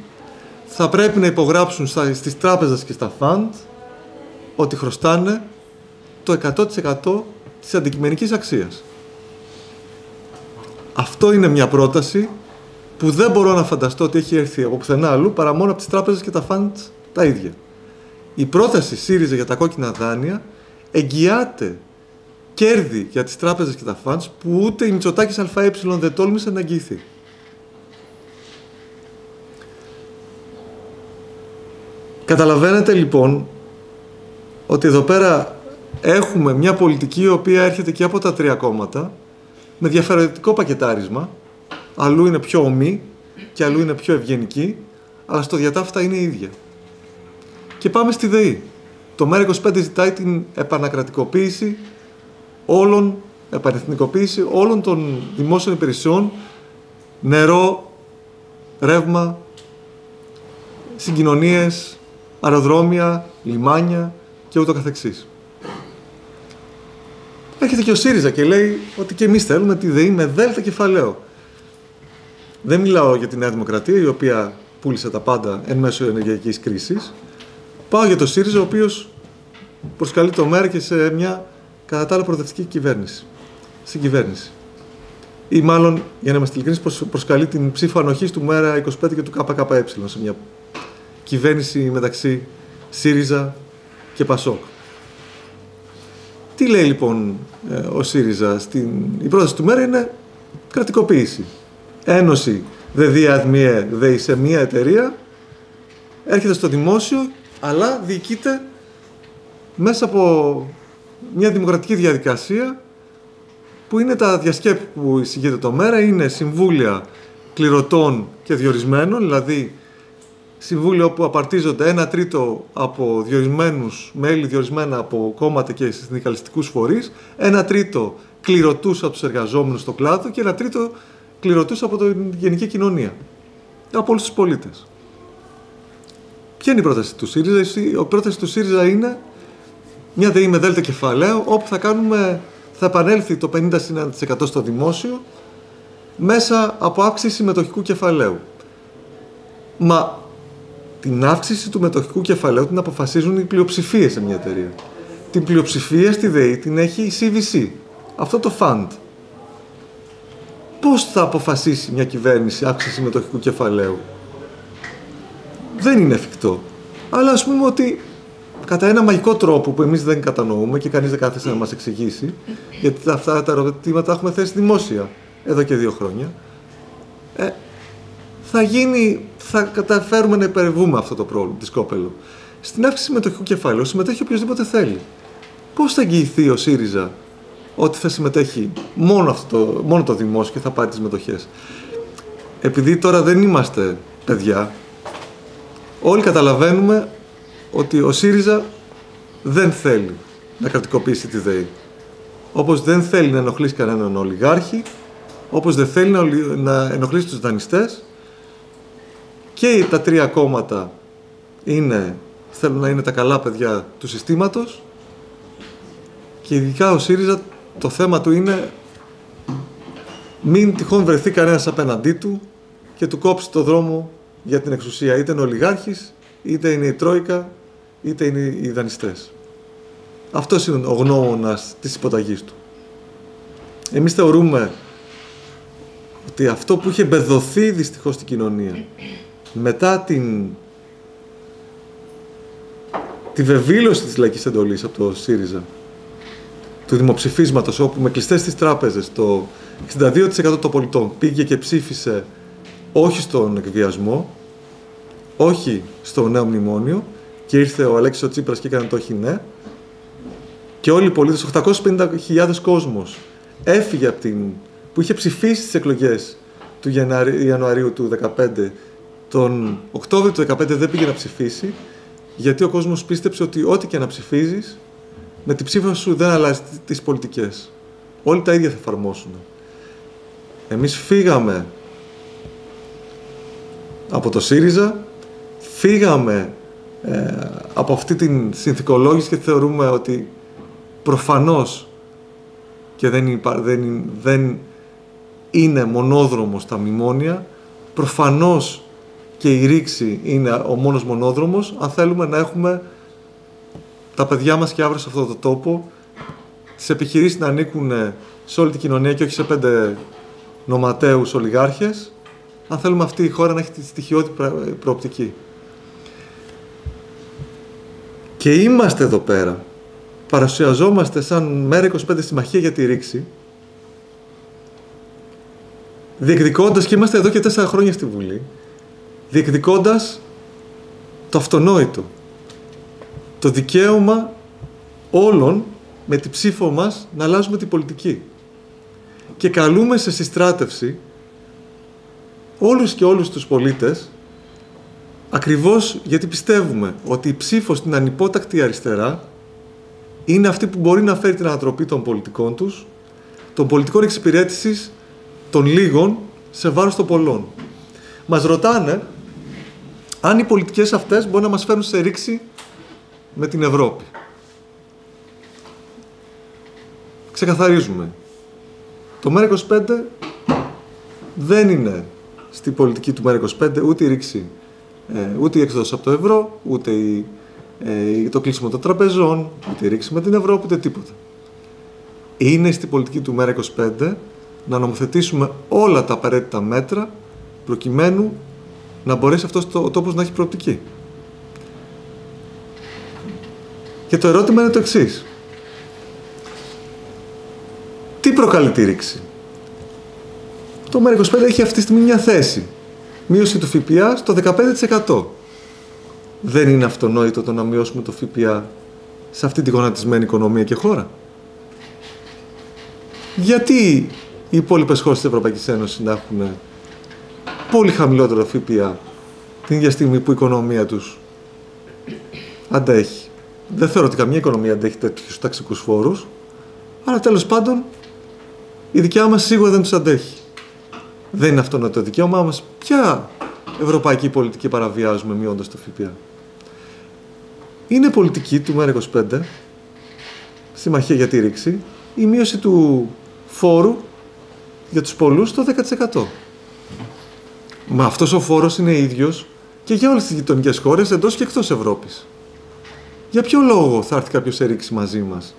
θα πρέπει να υπογράψουν στις τράπεζες και στα φαντ ότι χρωστάνε το 100% της αντικειμενικής αξίας. Αυτό είναι μια πρόταση που δεν μπορώ να φανταστώ ότι έχει έρθει από πουθενά αλλού παρά μόνο από τις τράπεζες και τα φαντ τα ίδια. Η πρόταση ΣΥΡΙΖΑ για τα κόκκινα δάνεια εγγυάται κέρδη για τις τράπεζες και τα φαντς που ούτε η Μητσοτάκης ΑΕ δεν τόλμησε να εγγυηθεί. Καταλαβαίνετε λοιπόν ότι εδώ πέρα έχουμε μια πολιτική η οποία έρχεται και από τα τρία κόμματα με διαφορετικό πακετάρισμα. Αλλού είναι πιο ομή και αλλού είναι πιο ευγενική, αλλά στο διατάφτα είναι η ίδια. Και πάμε στη ΔΕΗ. Το ΜΕΡΑ25 ζητάει την επανακρατικοποίηση όλων, επανεθνικοποίηση όλων των δημόσιων υπηρεσιών, νερό, ρεύμα, συγκοινωνίες, αεροδρόμια, λιμάνια και ούτω καθεξής. Έρχεται και ο ΣΥΡΙΖΑ και λέει ότι και εμείς θέλουμε τη ΔΕΗ με δέλτα κεφαλαίο. Δεν μιλάω για τη Νέα Δημοκρατία, η οποία πούλησε τα πάντα εν μέσω ενεργειακής κρίσης. Πάω για το ΣΥΡΙΖΑ, ο οποίος προσκαλεί το ΜΕΡΑ και σε μια κατά τα άλλα προοδευτική κυβέρνηση. Στην κυβέρνηση. Ή μάλλον, για να είμαστε ειλικρινείς, προσκαλεί την ψήφο ανοχής του ΜΕΡΑ 25 και του ΚΚΕ σε μια κυβέρνηση μεταξύ ΣΥΡΙΖΑ και ΠΑΣΟΚ. Τι λέει λοιπόν ε, ο ΣΥΡΙΖΑ, στην... η πρόταση του ΜΕΡΑ είναι κρατικοποίηση. Ένωση δε διαδμιέ δε σε μια εταιρεία, έρχεται στο δημόσιο, αλλά διοικείται μέσα από μια δημοκρατική διαδικασία που είναι τα διασκέπη που εισηγείται το μέρα, είναι συμβούλια κληρωτών και διορισμένων, δηλαδή συμβούλια όπου απαρτίζονται ένα τρίτο από διορισμένους, μέλη διορισμένα από κόμματα και συνδικαλιστικούς φορείς, ένα τρίτο κληρωτούς από τους εργαζόμενους στο κλάδο και ένα τρίτο κληρωτούς από την γενική κοινωνία, από όλους τους πολίτες. Ποια είναι η πρόταση του ΣΥΡΙΖΑ; Η πρόταση του ΣΥΡΙΖΑ είναι μια ΔΕΗ με δέλτα κεφαλαίο, όπου θα, κάνουμε, θα επανέλθει το 50% στο δημόσιο μέσα από αύξηση συμμετοχικού κεφαλαίου. Μα την αύξηση του μετοχικού κεφαλαίου την αποφασίζουν οι πλειοψηφίες σε μια εταιρεία. Την πλειοψηφία στη ΔΕΗ την έχει η CVC, αυτό το fund. Πώς θα αποφασίσει μια κυβέρνηση αύξηση μετοχικού κεφαλαίου; Δεν είναι εφικτό. Αλλά ας πούμε ότι κατά ένα μαγικό τρόπο που εμείς δεν κατανοούμε και κανείς δεν κάθεσε να μας εξηγήσει, γιατί αυτά τα ερωτήματα έχουμε θέσει δημόσια εδώ και δύο χρόνια, ε, θα γίνει, θα καταφέρουμε να υπερβούμε αυτό το πρόβλημα, τη σκόπελο. Στην αύξηση συμμετοχικού κεφάλαιου συμμετέχει οποιοδήποτε θέλει. πώς θα εγγυηθεί ο ΣΥΡΙΖΑ ότι θα συμμετέχει μόνο, αυτό το, μόνο το δημόσιο και θα πάρει τις μετοχές; Επειδή τώρα δεν είμαστε παιδιά, όλοι καταλαβαίνουμε ότι ο ΣΥΡΙΖΑ δεν θέλει να κρατικοποιήσει τη ΔΕΗ. Όπως δεν θέλει να ενοχλήσει κανέναν ολιγάρχη, όπως δεν θέλει να ενοχλήσει τους δανειστές και τα τρία κόμματα είναι, θέλουν να είναι τα καλά παιδιά του συστήματος και ειδικά ο ΣΥΡΙΖΑ το θέμα του είναι μην τυχόν βρεθεί κανένας απέναντί του και του κόψει το δρόμο για την εξουσία. Είτε είναι ο ολιγάρχης, είτε είναι η Τρόικα, είτε είναι οι δανειστές. Αυτός είναι ο γνώμονας της υποταγής του. Εμείς θεωρούμε ότι αυτό που είχε μπεδοθεί δυστυχώς στην κοινωνία μετά την τη βεβήλωση της λαϊκής εντολής από το ΣΥΡΙΖΑ του δημοψηφίσματος όπου με κλειστές τις τράπεζες το 62% των πολιτών πήγε και ψήφισε όχι στον εκβιασμό, όχι στο νέο μνημόνιο και ήρθε ο Αλέξης ο Τσίπρας και έκανε το όχι ναι και όλοι οι πολίτες, 850.000 κόσμος έφυγε από την, που είχε ψηφίσει στις εκλογές του Ιανουαρίου του 2015 τον Οκτώβριο του 2015 δεν πήγε να ψηφίσει γιατί ο κόσμος πίστεψε ότι ό,τι και να ψηφίζεις με την ψήφα σου δεν αλλάζει τις πολιτικές. Όλοι τα ίδια θα εφαρμόσουν. Εμείς φύγαμε από το ΣΥΡΙΖΑ, φύγαμε ε, από αυτή την συνθηκολόγηση και θεωρούμε ότι προφανώς και δεν, δεν, δεν είναι μονόδρομος τα μνημόνια, προφανώς και η ρήξη είναι ο μόνος μονόδρομος, αν θέλουμε να έχουμε τα παιδιά μας και αύριο σε αυτό το τόπο, σε επιχειρήσεις να ανήκουν σε όλη την κοινωνία και όχι σε πέντε νοματέους ολιγάρχες, αν θέλουμε αυτή η χώρα να έχει τη στοιχειώδη προοπτική. Και είμαστε εδώ πέρα παρουσιαζόμαστε σαν μέρα 25 συμμαχία για τη ρήξη, διεκδικώντας, και είμαστε εδώ και τέσσερα χρόνια στη Βουλή, διεκδικώντας το αυτονόητο, το δικαίωμα όλων με τη ψήφο μας να αλλάζουμε την πολιτική. Και καλούμε σε συστράτευση όλους και όλους τους πολίτες ακριβώς γιατί πιστεύουμε ότι η ψήφος στην ανυπότακτη αριστερά είναι αυτή που μπορεί να φέρει την ανατροπή των πολιτικών τους, των πολιτικών εξυπηρέτησης των λίγων σε βάρος των πολλών. Μας ρωτάνε αν οι πολιτικές αυτές μπορεί να μας φέρουν σε ρήξη με την Ευρώπη. Ξεκαθαρίζουμε. Το ΜΕΡΑ25 δεν είναι στη πολιτική του ΜΕΡΑ25 ούτε η ρήξη, ε, ούτε η έξοδος από το ευρώ, ούτε η ε, το κλείσιμο των τραπεζών, ούτε ρίξη με την Ευρώπη, ούτε τίποτα. Είναι στη πολιτική του ΜΕΡΑ25 να νομοθετήσουμε όλα τα απαραίτητα μέτρα προκειμένου να μπορέσει αυτός το, ο τόπος να έχει προοπτική. Και το ερώτημα είναι το εξής. Τι προκαλεί τη ρήξη; Το ΜΕΡΑ25 έχει αυτή τη στιγμή μια θέση. Μείωση του ΦΠΑ στο 15% δεν είναι αυτονόητο το να μειώσουμε το ΦΠΑ σε αυτή τη γονατισμένη οικονομία και χώρα; Γιατί οι υπόλοιπες χώρες της Ευρωπαϊκής Ένωσης να έχουν πολύ χαμηλότερο ΦΠΑ την ίδια στιγμή που η οικονομία τους αντέχει; Δεν θεωρώ ότι καμία οικονομία αντέχει τέτοιους ταξικούς φόρους, αλλά τέλος πάντων η δικιά μας σίγουρα δεν τους αντέχει. Δεν είναι αυτό το δικαίωμά μας. Ποια ευρωπαϊκή πολιτική παραβιάζουμε μειώντας το ΦΠΑ; Είναι πολιτική του ΜΕΡΑ25, συμμαχία για τη ρήξη, η μείωση του φόρου για τους πολλούς στο 10%. Μα αυτός ο φόρος είναι ίδιος και για όλες τις γειτονικές χώρες εντός και εκτός Ευρώπης. Για ποιο λόγο θα έρθει κάποιος σε ρήξη μαζί μας,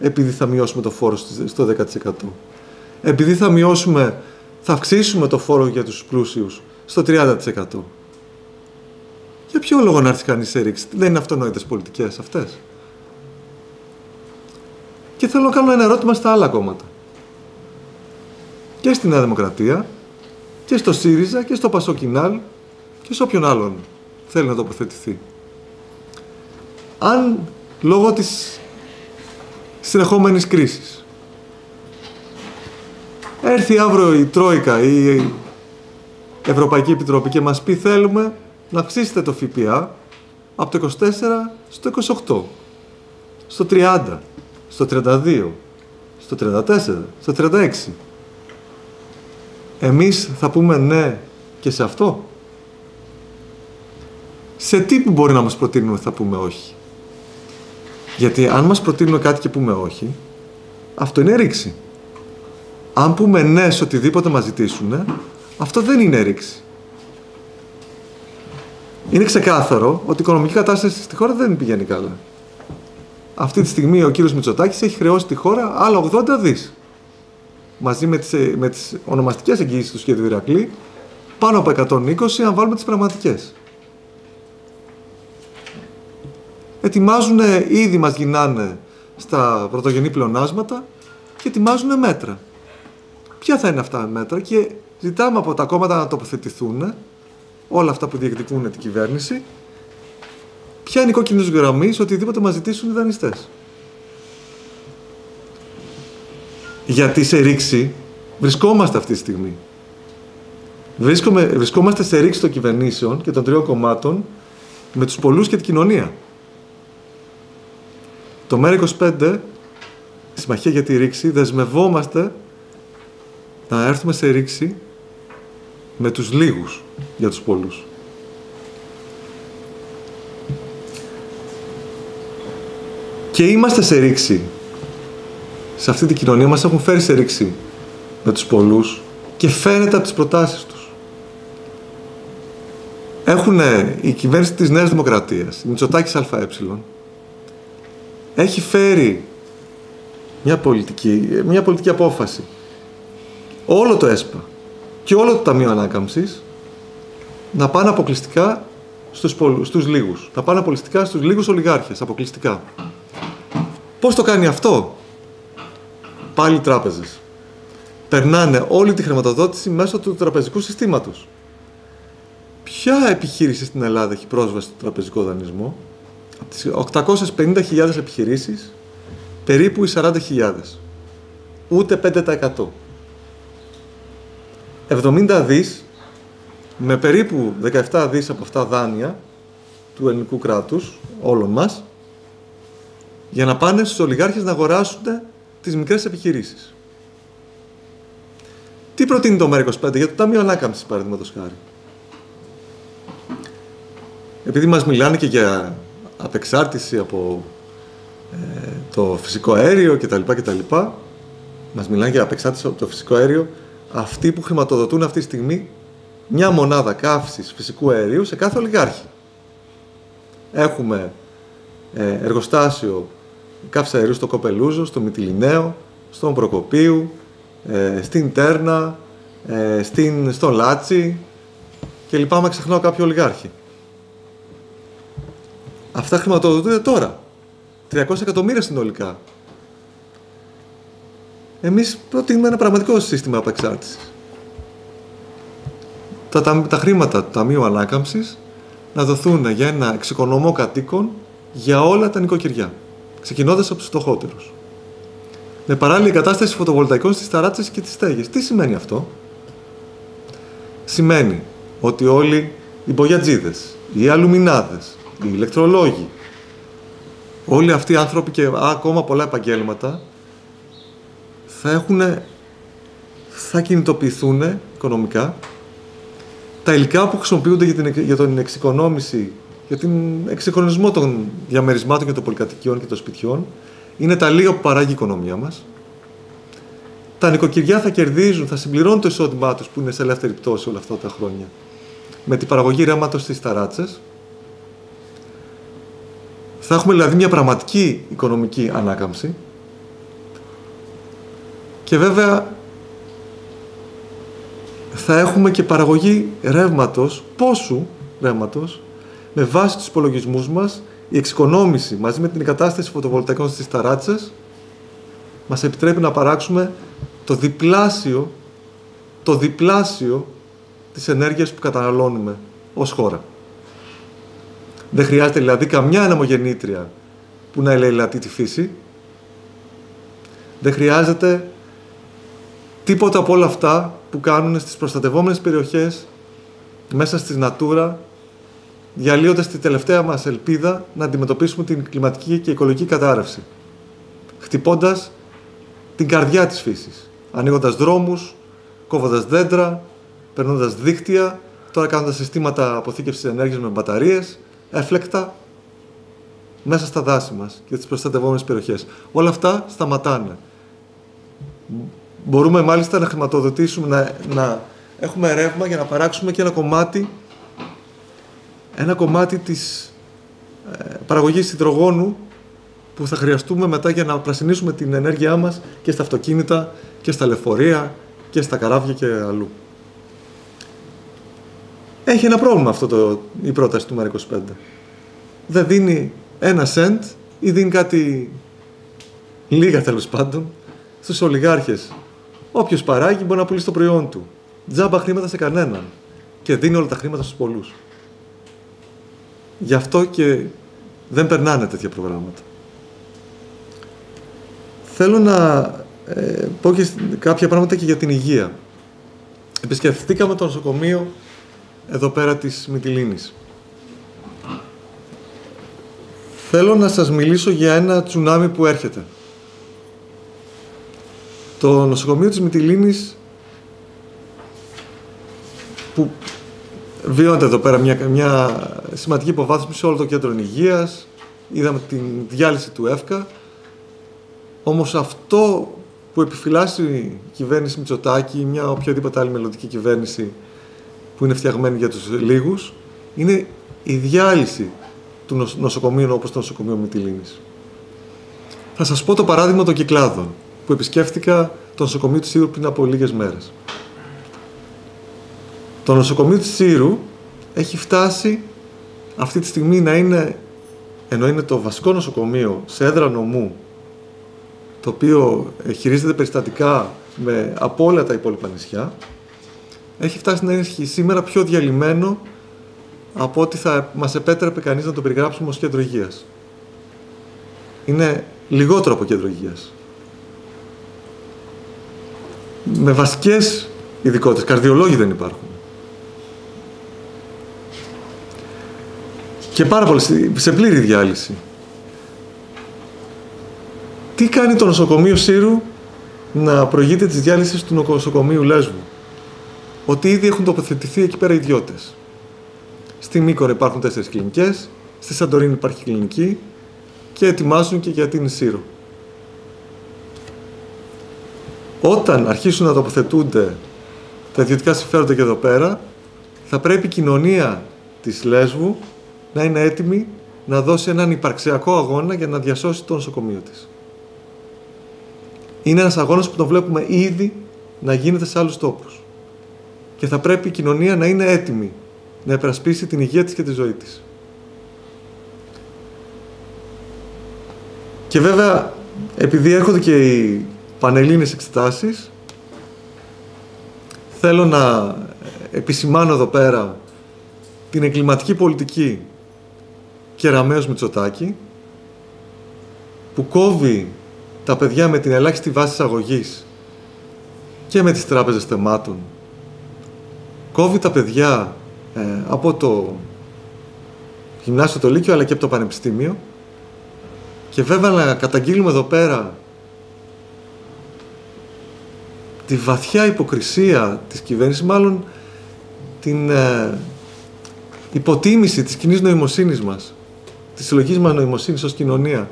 επειδή θα μειώσουμε το φόρο στο 10%. Επειδή θα μειώσουμε, θα αυξήσουμε το φόρο για τους πλούσιους στο 30%. Για ποιο λόγο να έρθει κανείς σε ρήξη, δεν είναι αυτονόητες πολιτικές αυτές. Και θέλω να κάνω ένα ερώτημα στα άλλα κόμματα. Και στη Νέα Δημοκρατία, και στο ΣΥΡΙΖΑ, και στο Πασοκινάλ, και σε όποιον άλλον θέλει να τοποθετηθεί. Αν λόγω της συνεχόμενης κρίσης. Έρθει αύριο η Τρόικα ή η Ευρωπαϊκή Επιτροπή και μας πει θέλουμε να αυξήσετε το ΦΠΑ από το 24 στο 28, στο 30, στο 32, στο 34, στο 36. Εμείς θα πούμε ναι και σε αυτό. Σε τι που μπορεί να μας προτείνουν θα πούμε όχι. Γιατί αν μας προτείνουν κάτι και πούμε όχι, αυτό είναι ρήξη. Αν πούμε ναι σε οτιδήποτε μας ζητήσουν, αυτό δεν είναι ρήξη. Είναι ξεκάθαρο ότι η οικονομική κατάσταση στη χώρα δεν πηγαίνει καλά. Αυτή τη στιγμή ο κύριος Μητσοτάκης έχει χρεώσει τη χώρα άλλα 80 δις. Μαζί με τις, με τις ονομαστικές εγγύησεις του σχέδιου Ηρακλή, πάνω από 120 αν βάλουμε τις πραγματικές. ετοιμάζουν, ήδη μας γυρνάνε στα πρωτογενή πλεονάσματα και ετοιμάζουν μέτρα. Ποια θα είναι αυτά τα μέτρα και ζητάμε από τα κόμματα να τοποθετηθούν όλα αυτά που διεκδικούν την κυβέρνηση ποια είναι η κόκκινη γραμμή σε οτιδήποτε μας ζητήσουν οι δανειστές. Γιατί σε ρήξη βρισκόμαστε αυτή τη στιγμή. βρισκόμαστε σε ρήξη των κυβερνήσεων και των τριών κομμάτων με τους πολλούς και την κοινωνία. Το ΜΕΡΑ25, η Συμμαχία για τη Ρήξη, δεσμευόμαστε να έρθουμε σε ρήξη με τους λίγους για τους πολλούς. Και είμαστε σε ρήξη. Σε αυτή την κοινωνία μας έχουν φέρει σε ρήξη με τους πολλούς και φαίνεται από τις προτάσεις τους. Έχουν η κυβέρνηση της Νέας Δημοκρατίας, η Μητσοτάκης ΑΕ, έχει φέρει μια πολιτική, μια πολιτική απόφαση. Όλο το ΕΣΠΑ και όλο το Ταμείο Ανάκαμψης να πάνε αποκλειστικά στους, στους λίγους. Να πάνε αποκλειστικά στους λίγους ολιγάρχες, αποκλειστικά. Πώς το κάνει αυτό; Πάλι τράπεζες. Περνάνε όλη τη χρηματοδότηση μέσω του τραπεζικού συστήματος. Ποια επιχείρηση στην Ελλάδα έχει πρόσβαση στο τραπεζικό δανεισμό; από τις 850.000 επιχειρήσεις, περίπου οι 40.000. Ούτε 5%. 70 δις, με περίπου 17 δις από αυτά δάνεια του ελληνικού κράτους, όλων μας, για να πάνε στους ολιγάρχες να αγοράσουν τις μικρές επιχειρήσεις. Τι προτείνει το ΜΕΡΑ25 για το Ταμείο Ανάκαμψης, παραδείγματος χάρη; Επειδή μας μιλάνε και για απεξάρτηση από ε, το φυσικό αέριο κτλ. κτλ. Μας μιλάνε για απεξάρτηση από το φυσικό αέριο αυτοί που χρηματοδοτούν αυτή τη στιγμή μια μονάδα καύσης φυσικού αερίου σε κάθε ολιγάρχη. Έχουμε ε, εργοστάσιο καύσης αερίου στο Κοπελούζο, στο Μυτιλινέο, στον Προκοπίου, ε, στην Τέρνα, ε, στην, στο Λάτσι και λυπάμαι ξεχνάω κάποιο ολιγάρχη. Αυτά χρηματοδοτούνται τώρα. 300 εκατομμύρια συνολικά. Εμείς προτείνουμε ένα πραγματικό σύστημα απεξάρτησης. Τα, τα, τα χρήματα του Ταμείου Ανάκαμψης να δοθούν για ένα εξοικονομό κατοίκων για όλα τα νοικοκυριά, ξεκινώντας από τους φτωχότερους. Με παράλληλη κατάσταση φωτοβολταϊκών στις ταράτσες και τις στέγες. Τι σημαίνει αυτό; Σημαίνει ότι όλοι οι μπογιατζίδες, οι αλουμινάδες, οι ηλεκτρολόγοι, όλοι αυτοί οι άνθρωποι και ακόμα πολλά επαγγέλματα θα έχουν, θα κινητοποιηθούν οικονομικά. Τα υλικά που χρησιμοποιούνται για την, για την εξοικονόμηση, για την εξυγχρονισμό των διαμερισμάτων και των πολυκατοικιών και των σπιτιών, είναι τα λίγα που παράγει η οικονομία μας. Τα νοικοκυριά θα κερδίζουν, θα συμπληρώνουν το εισόδημά τους που είναι σε ελεύθερη πτώση όλα αυτά τα χρόνια με την παραγωγή ρέματος στις ταράτσες θα έχουμε δηλαδή μια πραγματική οικονομική ανάκαμψη και βέβαια θα έχουμε και παραγωγή ρεύματος, πόσου ρεύματος, με βάση τους υπολογισμούς μας, η εξοικονόμηση μαζί με την εγκατάσταση φωτοβολταϊκών στις ταράτσες μας επιτρέπει να παράξουμε το διπλάσιο, το διπλάσιο της ενέργειας που καταναλώνουμε ως χώρα. Δεν χρειάζεται δηλαδή καμιά ανεμογεννήτρια που να ελεηλατεί τη φύση. Δεν χρειάζεται τίποτα από όλα αυτά που κάνουν στις προστατευόμενες περιοχές, μέσα στις Natura, διαλύοντας τη τελευταία μας ελπίδα να αντιμετωπίσουμε την κλιματική και οικολογική κατάρρευση. Χτυπώντας την καρδιά της φύσης, ανοίγοντας δρόμους, κόβοντας δέντρα, περνώντας δίκτυα, τώρα κάνοντας συστήματα αποθήκευσης ενέργειας με μπαταρίες, έφλεκτα, μέσα στα δάση μας και τις προστατευόμενες περιοχές. Όλα αυτά σταματάνε. Μπορούμε μάλιστα να χρηματοδοτήσουμε, να, να έχουμε ρεύμα για να παράξουμε και ένα κομμάτι ένα κομμάτι της ε, παραγωγής υδρογόνου που θα χρειαστούμε μετά για να πρασινίσουμε την ενέργειά μας και στα αυτοκίνητα και στα λεωφορεία και στα καράβια και αλλού. Έχει ένα πρόβλημα αυτό το, η πρόταση του ΜΕΡΑ25. Δεν δίνει ένα σεντ ή δίνει κάτι λίγα τέλος πάντων στους ολιγάρχες. Όποιος παράγει μπορεί να πουλήσει το προϊόν του. Τζάμπα χρήματα σε κανέναν. Και δίνει όλα τα χρήματα στους πολλούς. Γι' αυτό και δεν περνάνε τέτοια προγράμματα. Θέλω να ε, πω και κάποια πράγματα και για την υγεία. Επισκεφθήκαμε το νοσοκομείο εδώ πέρα της Μυτιλίνης. Θέλω να σας μιλήσω για ένα τσουνάμι που έρχεται. Το νοσοκομείο της Μυτιλίνης που βιώνεται εδώ πέρα μια, μια σημαντική υποβάθμιση σε όλο το κέντρο υγείας. Είδαμε την διάλυση του ΕΦΚΑ. Όμως αυτό που επιφυλάσσει η κυβέρνηση Μητσοτάκη ή μια οποιαδήποτε άλλη μελλοντική κυβέρνηση που είναι φτιαγμένη για τους λίγους, είναι η διάλυση του νοσοκομείου όπως το νοσοκομείο Μητυλίνης. Θα σας πω το παράδειγμα των Κυκλάδων, που επισκέφτηκα το νοσοκομείο της Σύρου πριν από λίγες μέρες. Το νοσοκομείο της Σύρου έχει φτάσει αυτή τη στιγμή να είναι, ενώ είναι το βασικό νοσοκομείο σε έδρα νομού, το οποίο χειρίζεται περιστατικά με, από όλα τα υπόλοιπα νησιά, έχει φτάσει να είναι σήμερα πιο διαλυμένο από ό,τι θα μας επέτρεπε κανείς να το περιγράψουμε ως κέντρο υγείας. Είναι λιγότερο από κέντρο υγείας. Με βασικές ειδικότητες. Καρδιολόγοι δεν υπάρχουν. Και πάρα πολύ σε πλήρη διάλυση. Τι κάνει το νοσοκομείο Σύρου να προηγείται της διάλυσης του νοσοκομείου Λέσβου; Ότι ήδη έχουν τοποθετηθεί εκεί πέρα ιδιώτες. Στη Μύκορα υπάρχουν τέσσερις κλινικές, στη Σαντορίνη υπάρχει κλινική και ετοιμάζουν και για την Σύρο. Όταν αρχίσουν να τοποθετούνται τα ιδιωτικά συμφέροντα και εδώ πέρα, θα πρέπει η κοινωνία της Λέσβου να είναι έτοιμη να δώσει έναν υπαρξιακό αγώνα για να διασώσει το νοσοκομείο της. Είναι ένας αγώνας που τον βλέπουμε ήδη να γίνεται σε άλλους τόπους. Και θα πρέπει η κοινωνία να είναι έτοιμη να επερασπίσει την υγεία της και τη ζωή της. Και βέβαια, επειδή έρχονται και οι πανελλήνες εξετάσεις, θέλω να επισημάνω εδώ πέρα την εγκληματική πολιτική Κεραμέως Μητσοτάκη, που κόβει τα παιδιά με την ελάχιστη βάση αγωγής και με τις τράπεζες θεμάτων. Κόβει τα παιδιά ε, από το γυμνάσιο το Λύκειο αλλά και από το Πανεπιστήμιο και βέβαια να καταγγείλουμε εδώ πέρα τη βαθιά υποκρισία της κυβέρνησης, μάλλον την ε, υποτίμηση της κοινής νοημοσύνης μας, της συλλογής μας νοημοσύνης ως κοινωνία,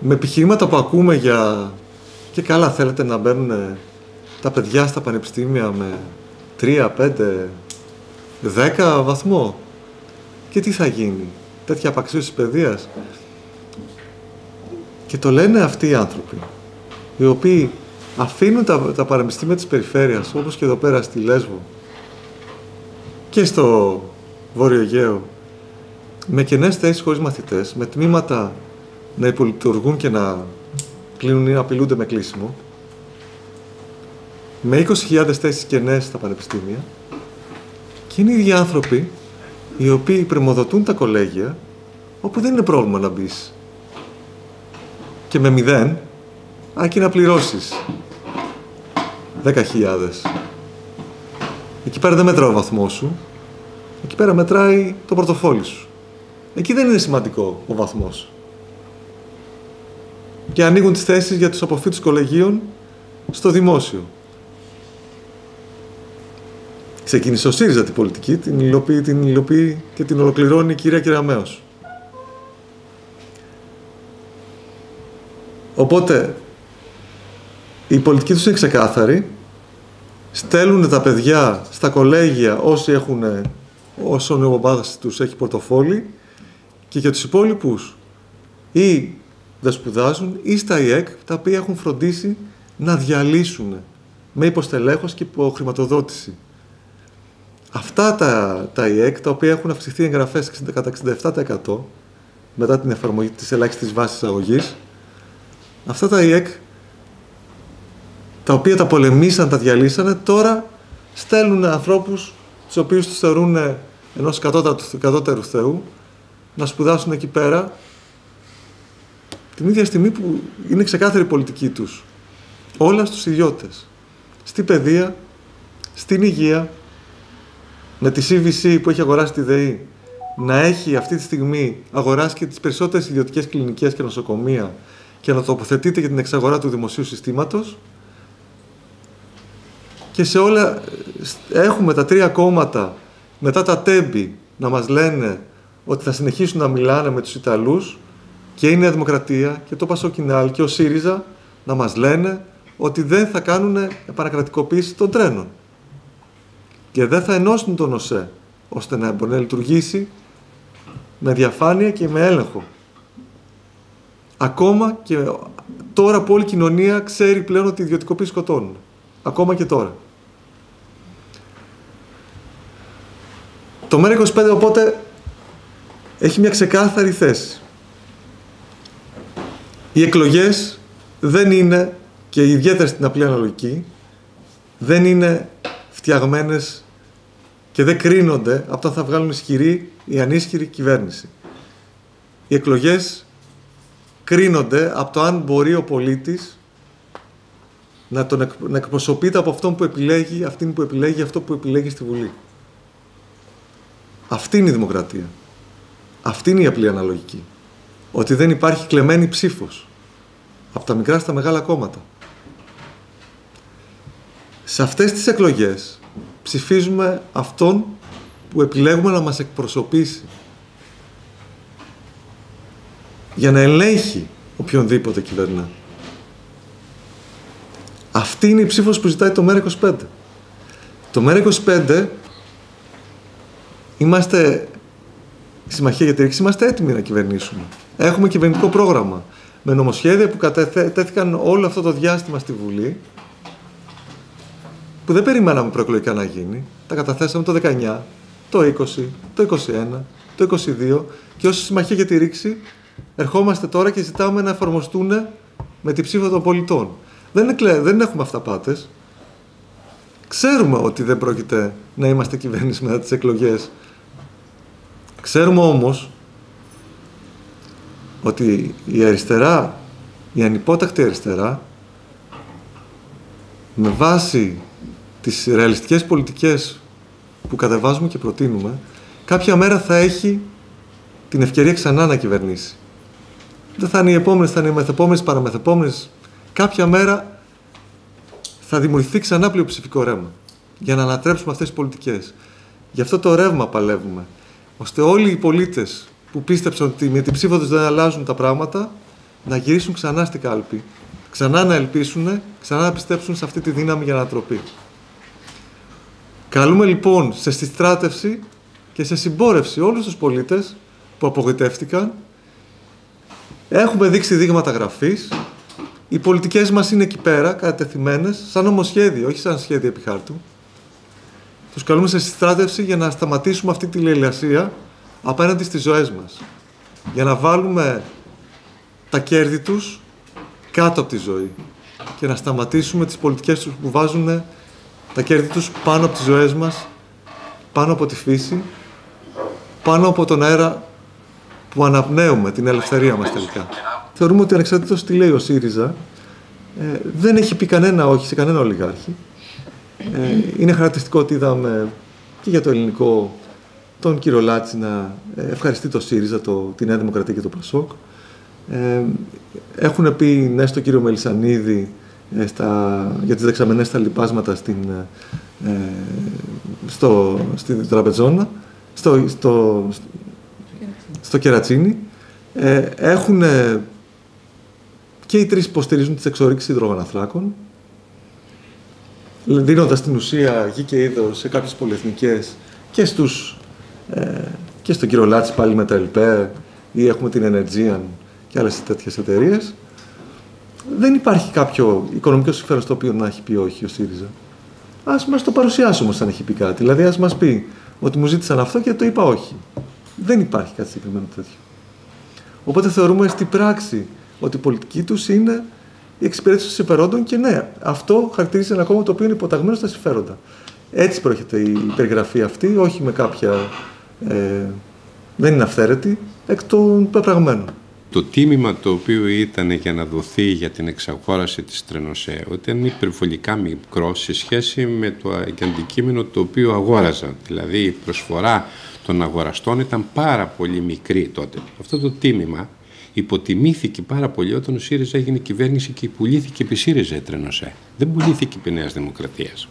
με επιχειρήματα που ακούμε για και καλά θέλετε να μπαίνουν ε, τα παιδιά στα πανεπιστήμια με 3, 5, 10 βαθμό; Και τι θα γίνει, τέτοια απαξίωση παιδείας; Και το λένε αυτοί οι άνθρωποι, οι οποίοι αφήνουν τα, τα πανεπιστήμια της περιφέρειας, όπως και εδώ πέρα στη Λέσβο και στο Βόρειο Αιγαίο, με κενές θέσεις χωρίς μαθητές, με τμήματα να υπολειτουργούν και να κλείνουν ή να απειλούνται με κλείσιμο, με 20.000 θέσεις κενές στα πανεπιστήμια, και είναι οι ίδιοι άνθρωποι οι οποίοι πρεμοδοτούν τα κολέγια όπου δεν είναι πρόβλημα να μπεις. Και με μηδέν, αρκεί να πληρώσεις 10.000. Εκεί πέρα δεν μετράει ο βαθμός σου. Εκεί πέρα μετράει το πορτοφόλι σου. Εκεί δεν είναι σημαντικό ο βαθμός. Και ανοίγουν τις θέσεις για τους αποφύτους κολεγίων στο δημόσιο. Ξεκίνησε ο ΣΥΡΙΖΑ την πολιτική, την υλοποιεί, την υλοποιεί και την ολοκληρώνει η κυρία Κυραμέως. Οπότε, η πολιτική τους είναι ξεκάθαρη. Στέλνουν τα παιδιά στα κολέγια όσοι έχουν, όσο ο νεοπάδας τους έχει πορτοφόλι και για τους υπόλοιπους ή δεν σπουδάζουν ή στα ΙΕΚ τα οποία έχουν φροντίσει να διαλύσουν με υποστελέχος και υποχρηματοδότηση. Αυτά τα, τα ΙΕΚ, τα οποία έχουν αυξηθεί εγγραφές κατά 67% μετά την εφαρμογή της ελάχιστης βάσης αγωγής, αυτά τα ΙΕΚ, τα οποία τα πολεμήσαν, τα διαλύσανε, τώρα στέλνουν ανθρώπους, τους οποίους τους θεωρούν ενός κατώτερου Θεού, να σπουδάσουν εκεί πέρα, την ίδια στιγμή που είναι ξεκάθαρη η πολιτική τους. Όλα στους ιδιώτες. Στη παιδεία, στην υγεία, με τη CVC που έχει αγοράσει τη ΔΕΗ να έχει αυτή τη στιγμή αγοράσει και τις περισσότερες ιδιωτικές κλινικές και νοσοκομεία και να τοποθετείται για την εξαγορά του δημοσίου συστήματος και σε όλα έχουμε τα τρία κόμματα μετά τα τέμπη να μας λένε ότι θα συνεχίσουν να μιλάνε με τους Ιταλούς και η Νέα Δημοκρατία και το Πασοκινάλ και ο ΣΥΡΙΖΑ να μας λένε ότι δεν θα κάνουν επανακρατικοποίηση των τρένων και δεν θα ενώσουν τον ΟΣΕ ώστε να μπορεί να λειτουργήσει με διαφάνεια και με έλεγχο. Ακόμα και τώρα που όλη η κοινωνία ξέρει πλέον ότι οι ιδιωτικοποίηση σκοτώνουν. Ακόμα και τώρα. Το ΜΕΡΑ25 οπότε έχει μια ξεκάθαρη θέση. Οι εκλογές δεν είναι, και ιδιαίτερα στην απλή αναλογική, δεν είναι φτιαγμένες και δεν κρίνονται από το θα βγάλουν ισχυρή ή ανίσχυρη κυβέρνηση. Οι εκλογές κρίνονται από το αν μπορεί ο πολίτης να, τον, να εκπροσωπείται από αυτόν που επιλέγει, αυτήν που επιλέγει, αυτό που επιλέγει στη Βουλή. Αυτή είναι η δημοκρατία. Αυτή είναι η απλή αναλογική. Ότι δεν υπάρχει κλεμμένη ψήφος από τα μικρά στα μεγάλα κόμματα. Σε αυτές τις εκλογές ψηφίζουμε αυτόν που επιλέγουμε να μας εκπροσωπήσει για να ελέγχει οποιονδήποτε κυβερνά. Αυτή είναι η ψήφος που ζητάει το ΜΕΡΑ25. Το ΜΕΡΑ25 είμαστε η Συμμαχία για τη Ρήξη, είμαστε έτοιμοι να κυβερνήσουμε. Έχουμε κυβερνητικό πρόγραμμα με νομοσχέδια που κατέθηκαν όλο αυτό το διάστημα στη Βουλή που δεν περιμέναμε προεκλογικά να γίνει. Τα καταθέσαμε το 19, το 20, το 21, το 22 και ως Συμμαχία για τη Ρήξη ερχόμαστε τώρα και ζητάμε να εφαρμοστούν με τη ψήφο των πολιτών. Δεν, είναι, δεν έχουμε αυταπάτες. Ξέρουμε ότι δεν πρόκειται να είμαστε κυβέρνηση μετά τις εκλογές. Ξέρουμε όμως ότι η αριστερά, η ανυπότακτη αριστερά, με βάση τις ρεαλιστικές πολιτικές που κατεβάζουμε και προτείνουμε, κάποια μέρα θα έχει την ευκαιρία ξανά να κυβερνήσει. Δεν θα είναι οι επόμενες, θα είναι οι μεθεπόμενες, παραμεθεπόμενες. Κάποια μέρα θα δημιουργηθεί ξανά πλειοψηφικό ρεύμα για να ανατρέψουμε αυτές τις πολιτικές. Γι' αυτό το ρεύμα παλεύουμε. Ώστε όλοι οι πολίτες που πίστεψαν ότι με την ψήφο τους δεν αλλάζουν τα πράγματα, να γυρίσουν ξανά στην κάλπη. Ξανά να ελπίσουν, ξανά να πιστέψουν σε αυτή τη δύναμη για ανατροπή. Καλούμε λοιπόν σε συστράτευση και σε συμπόρευση όλους τους πολίτες που απογοητεύτηκαν. Έχουμε δείξει δείγματα γραφής. Οι πολιτικές μας είναι εκεί πέρα, κατευθυμένες, σαν νομοσχέδιο, όχι σαν σχέδιο επιχάρτου. Τους καλούμε σε συστράτευση για να σταματήσουμε αυτή τη λαιλασία απέναντι στις ζωές μας. Για να βάλουμε τα κέρδη τους κάτω από τη ζωή και να σταματήσουμε τις πολιτικές τους που βάζουν τα κέρδη τους πάνω από τις ζωές μας, πάνω από τη φύση, πάνω από τον αέρα που αναπνέουμε, την ελευθερία μας τελικά. Θεωρούμε ότι ανεξαρτήτως τι λέει ο ΣΥΡΙΖΑ, Ε, δεν έχει πει κανένα όχι σε κανένα ολιγάρχη. Ε, είναι χαρακτηριστικό ότι είδαμε και για το ελληνικό τον κύριο Λάτση να ε, ευχαριστεί το ΣΥΡΙΖΑ, το, τη Νέα Δημοκρατία και το ΠΑΣΟΚ. Ε, έχουν πει ναι στον κύριο Μελισανίδη ε, στα, για τις δεξαμενές τα λοιπάσματα στην, ε, στο, στη Τραπεζόνα, στο, στο, στο Κερατσίνι. Ε, έχουν και οι τρεις υποστηρίζουν τις εξορίξεις υδρογοναθράκων, δίνοντας την ουσία γη και είδο σε κάποιες πολυεθνικές και, στους, ε, και στον κύριο Λάτση πάλι με τα ΕΛΠΕ ή έχουμε την Energean και άλλες τέτοιες εταιρείες. Δεν υπάρχει κάποιο οικονομικό συμφέρον στο οποίο να έχει πει όχι ο ΣΥΡΙΖΑ. Ας μας το παρουσιάσει όμως αν έχει πει κάτι. Δηλαδή ας μας πει ότι μου ζήτησαν αυτό και το είπα όχι. Δεν υπάρχει κάτι συγκεκριμένο τέτοιο. Οπότε θεωρούμε στην πράξη ότι η πολιτική τους είναι η εξυπηρέτηση των συμφερόντων και ναι, αυτό χαρακτηρίζει ένα κόμμα το οποίο είναι υποταγμένο στα συμφέροντα. Έτσι προέρχεται η περιγραφή αυτή, όχι με κάποια. Ε, δεν είναι αυθαίρετη, εκ των πεπραγμένων. Το τίμημα το οποίο ήταν για να δοθεί για την εξαγόραση της Τρενοσέ ήταν υπερβολικά μικρό σε σχέση με το αντικείμενο το οποίο αγόραζαν. Δηλαδή η προσφορά των αγοραστών ήταν πάρα πολύ μικρή τότε. Αυτό το τίμημα υποτιμήθηκε πάρα πολύ όταν ο ΣΥΡΙΖΑ έγινε κυβέρνηση και πουλήθηκε επί ΣΥΡΙΖΑ η Τρενοσέ. Δεν πουλήθηκε επί Νέας Δημοκρατίας.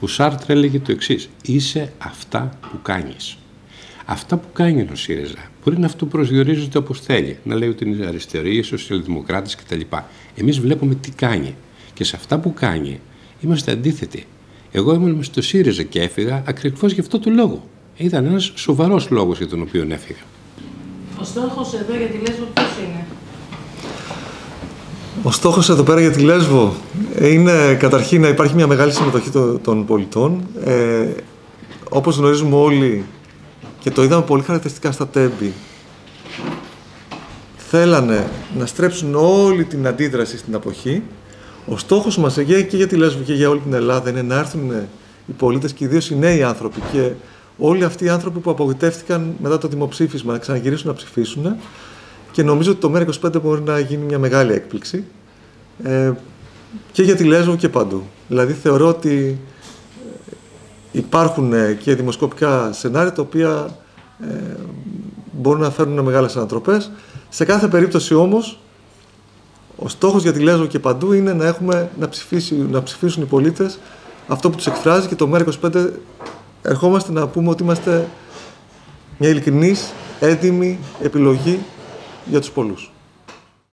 Ο Σάρτρ έλεγε το εξής: Είσαι αυτά που κάνεις. Αυτά που κάνει ο ΣΥΡΙΖΑ μπορεί να αυτό προσδιορίζεται όπως θέλει. Να λέει ότι είναι αριστεροί, σοσιαλδημοκράτες κτλ. Εμείς βλέπουμε τι κάνει. Και σε αυτά που κάνει είμαστε αντίθετοι. Εγώ ήμουν στο ΣΥΡΙΖΑ και έφυγα ακριβώς γι' αυτό το λόγο. Ήταν ένας σοβαρός λόγος για τον οποίο έφυγα. Ο στόχος εδώ για τη Λέσβο ποιος είναι; Ο στόχος εδώ πέρα για τη Λέσβο είναι καταρχήν να υπάρχει μια μεγάλη συμμετοχή των πολιτών. Ε, όπως γνωρίζουμε όλοι και το είδαμε πολύ χαρακτηριστικά στα τέμπη, θέλανε να στρέψουν όλη την αντίδραση στην αποχή. Ο στόχος μας και για τη Λέσβο και για όλη την Ελλάδα είναι να έρθουν οι πολίτες και ιδίως οι νέοι άνθρωποι και όλοι αυτοί οι άνθρωποι που απογοητεύτηκαν μετά το δημοψήφισμα να ξαναγυρίσουν να ψηφίσουν και νομίζω ότι το ΜΕΡΑ25 μπορεί να γίνει μια μεγάλη έκπληξη ε, και για τη Λέσβο και παντού. Δηλαδή θεωρώ ότι ε, υπάρχουν ε, και δημοσκοπικά σενάρια τα οποία ε, μπορούν να φέρουν μεγάλες ανατροπές. Σε κάθε περίπτωση όμως, ο στόχος για τη Λέσβο και παντού είναι να, έχουμε, να, ψηφίσουν, να ψηφίσουν οι πολίτες αυτό που τους εκφράζει και το ΜΕΡΑ25 ερχόμαστε να πούμε ότι είμαστε μια ειλικρινής, έτοιμη επιλογή για τους πολλούς.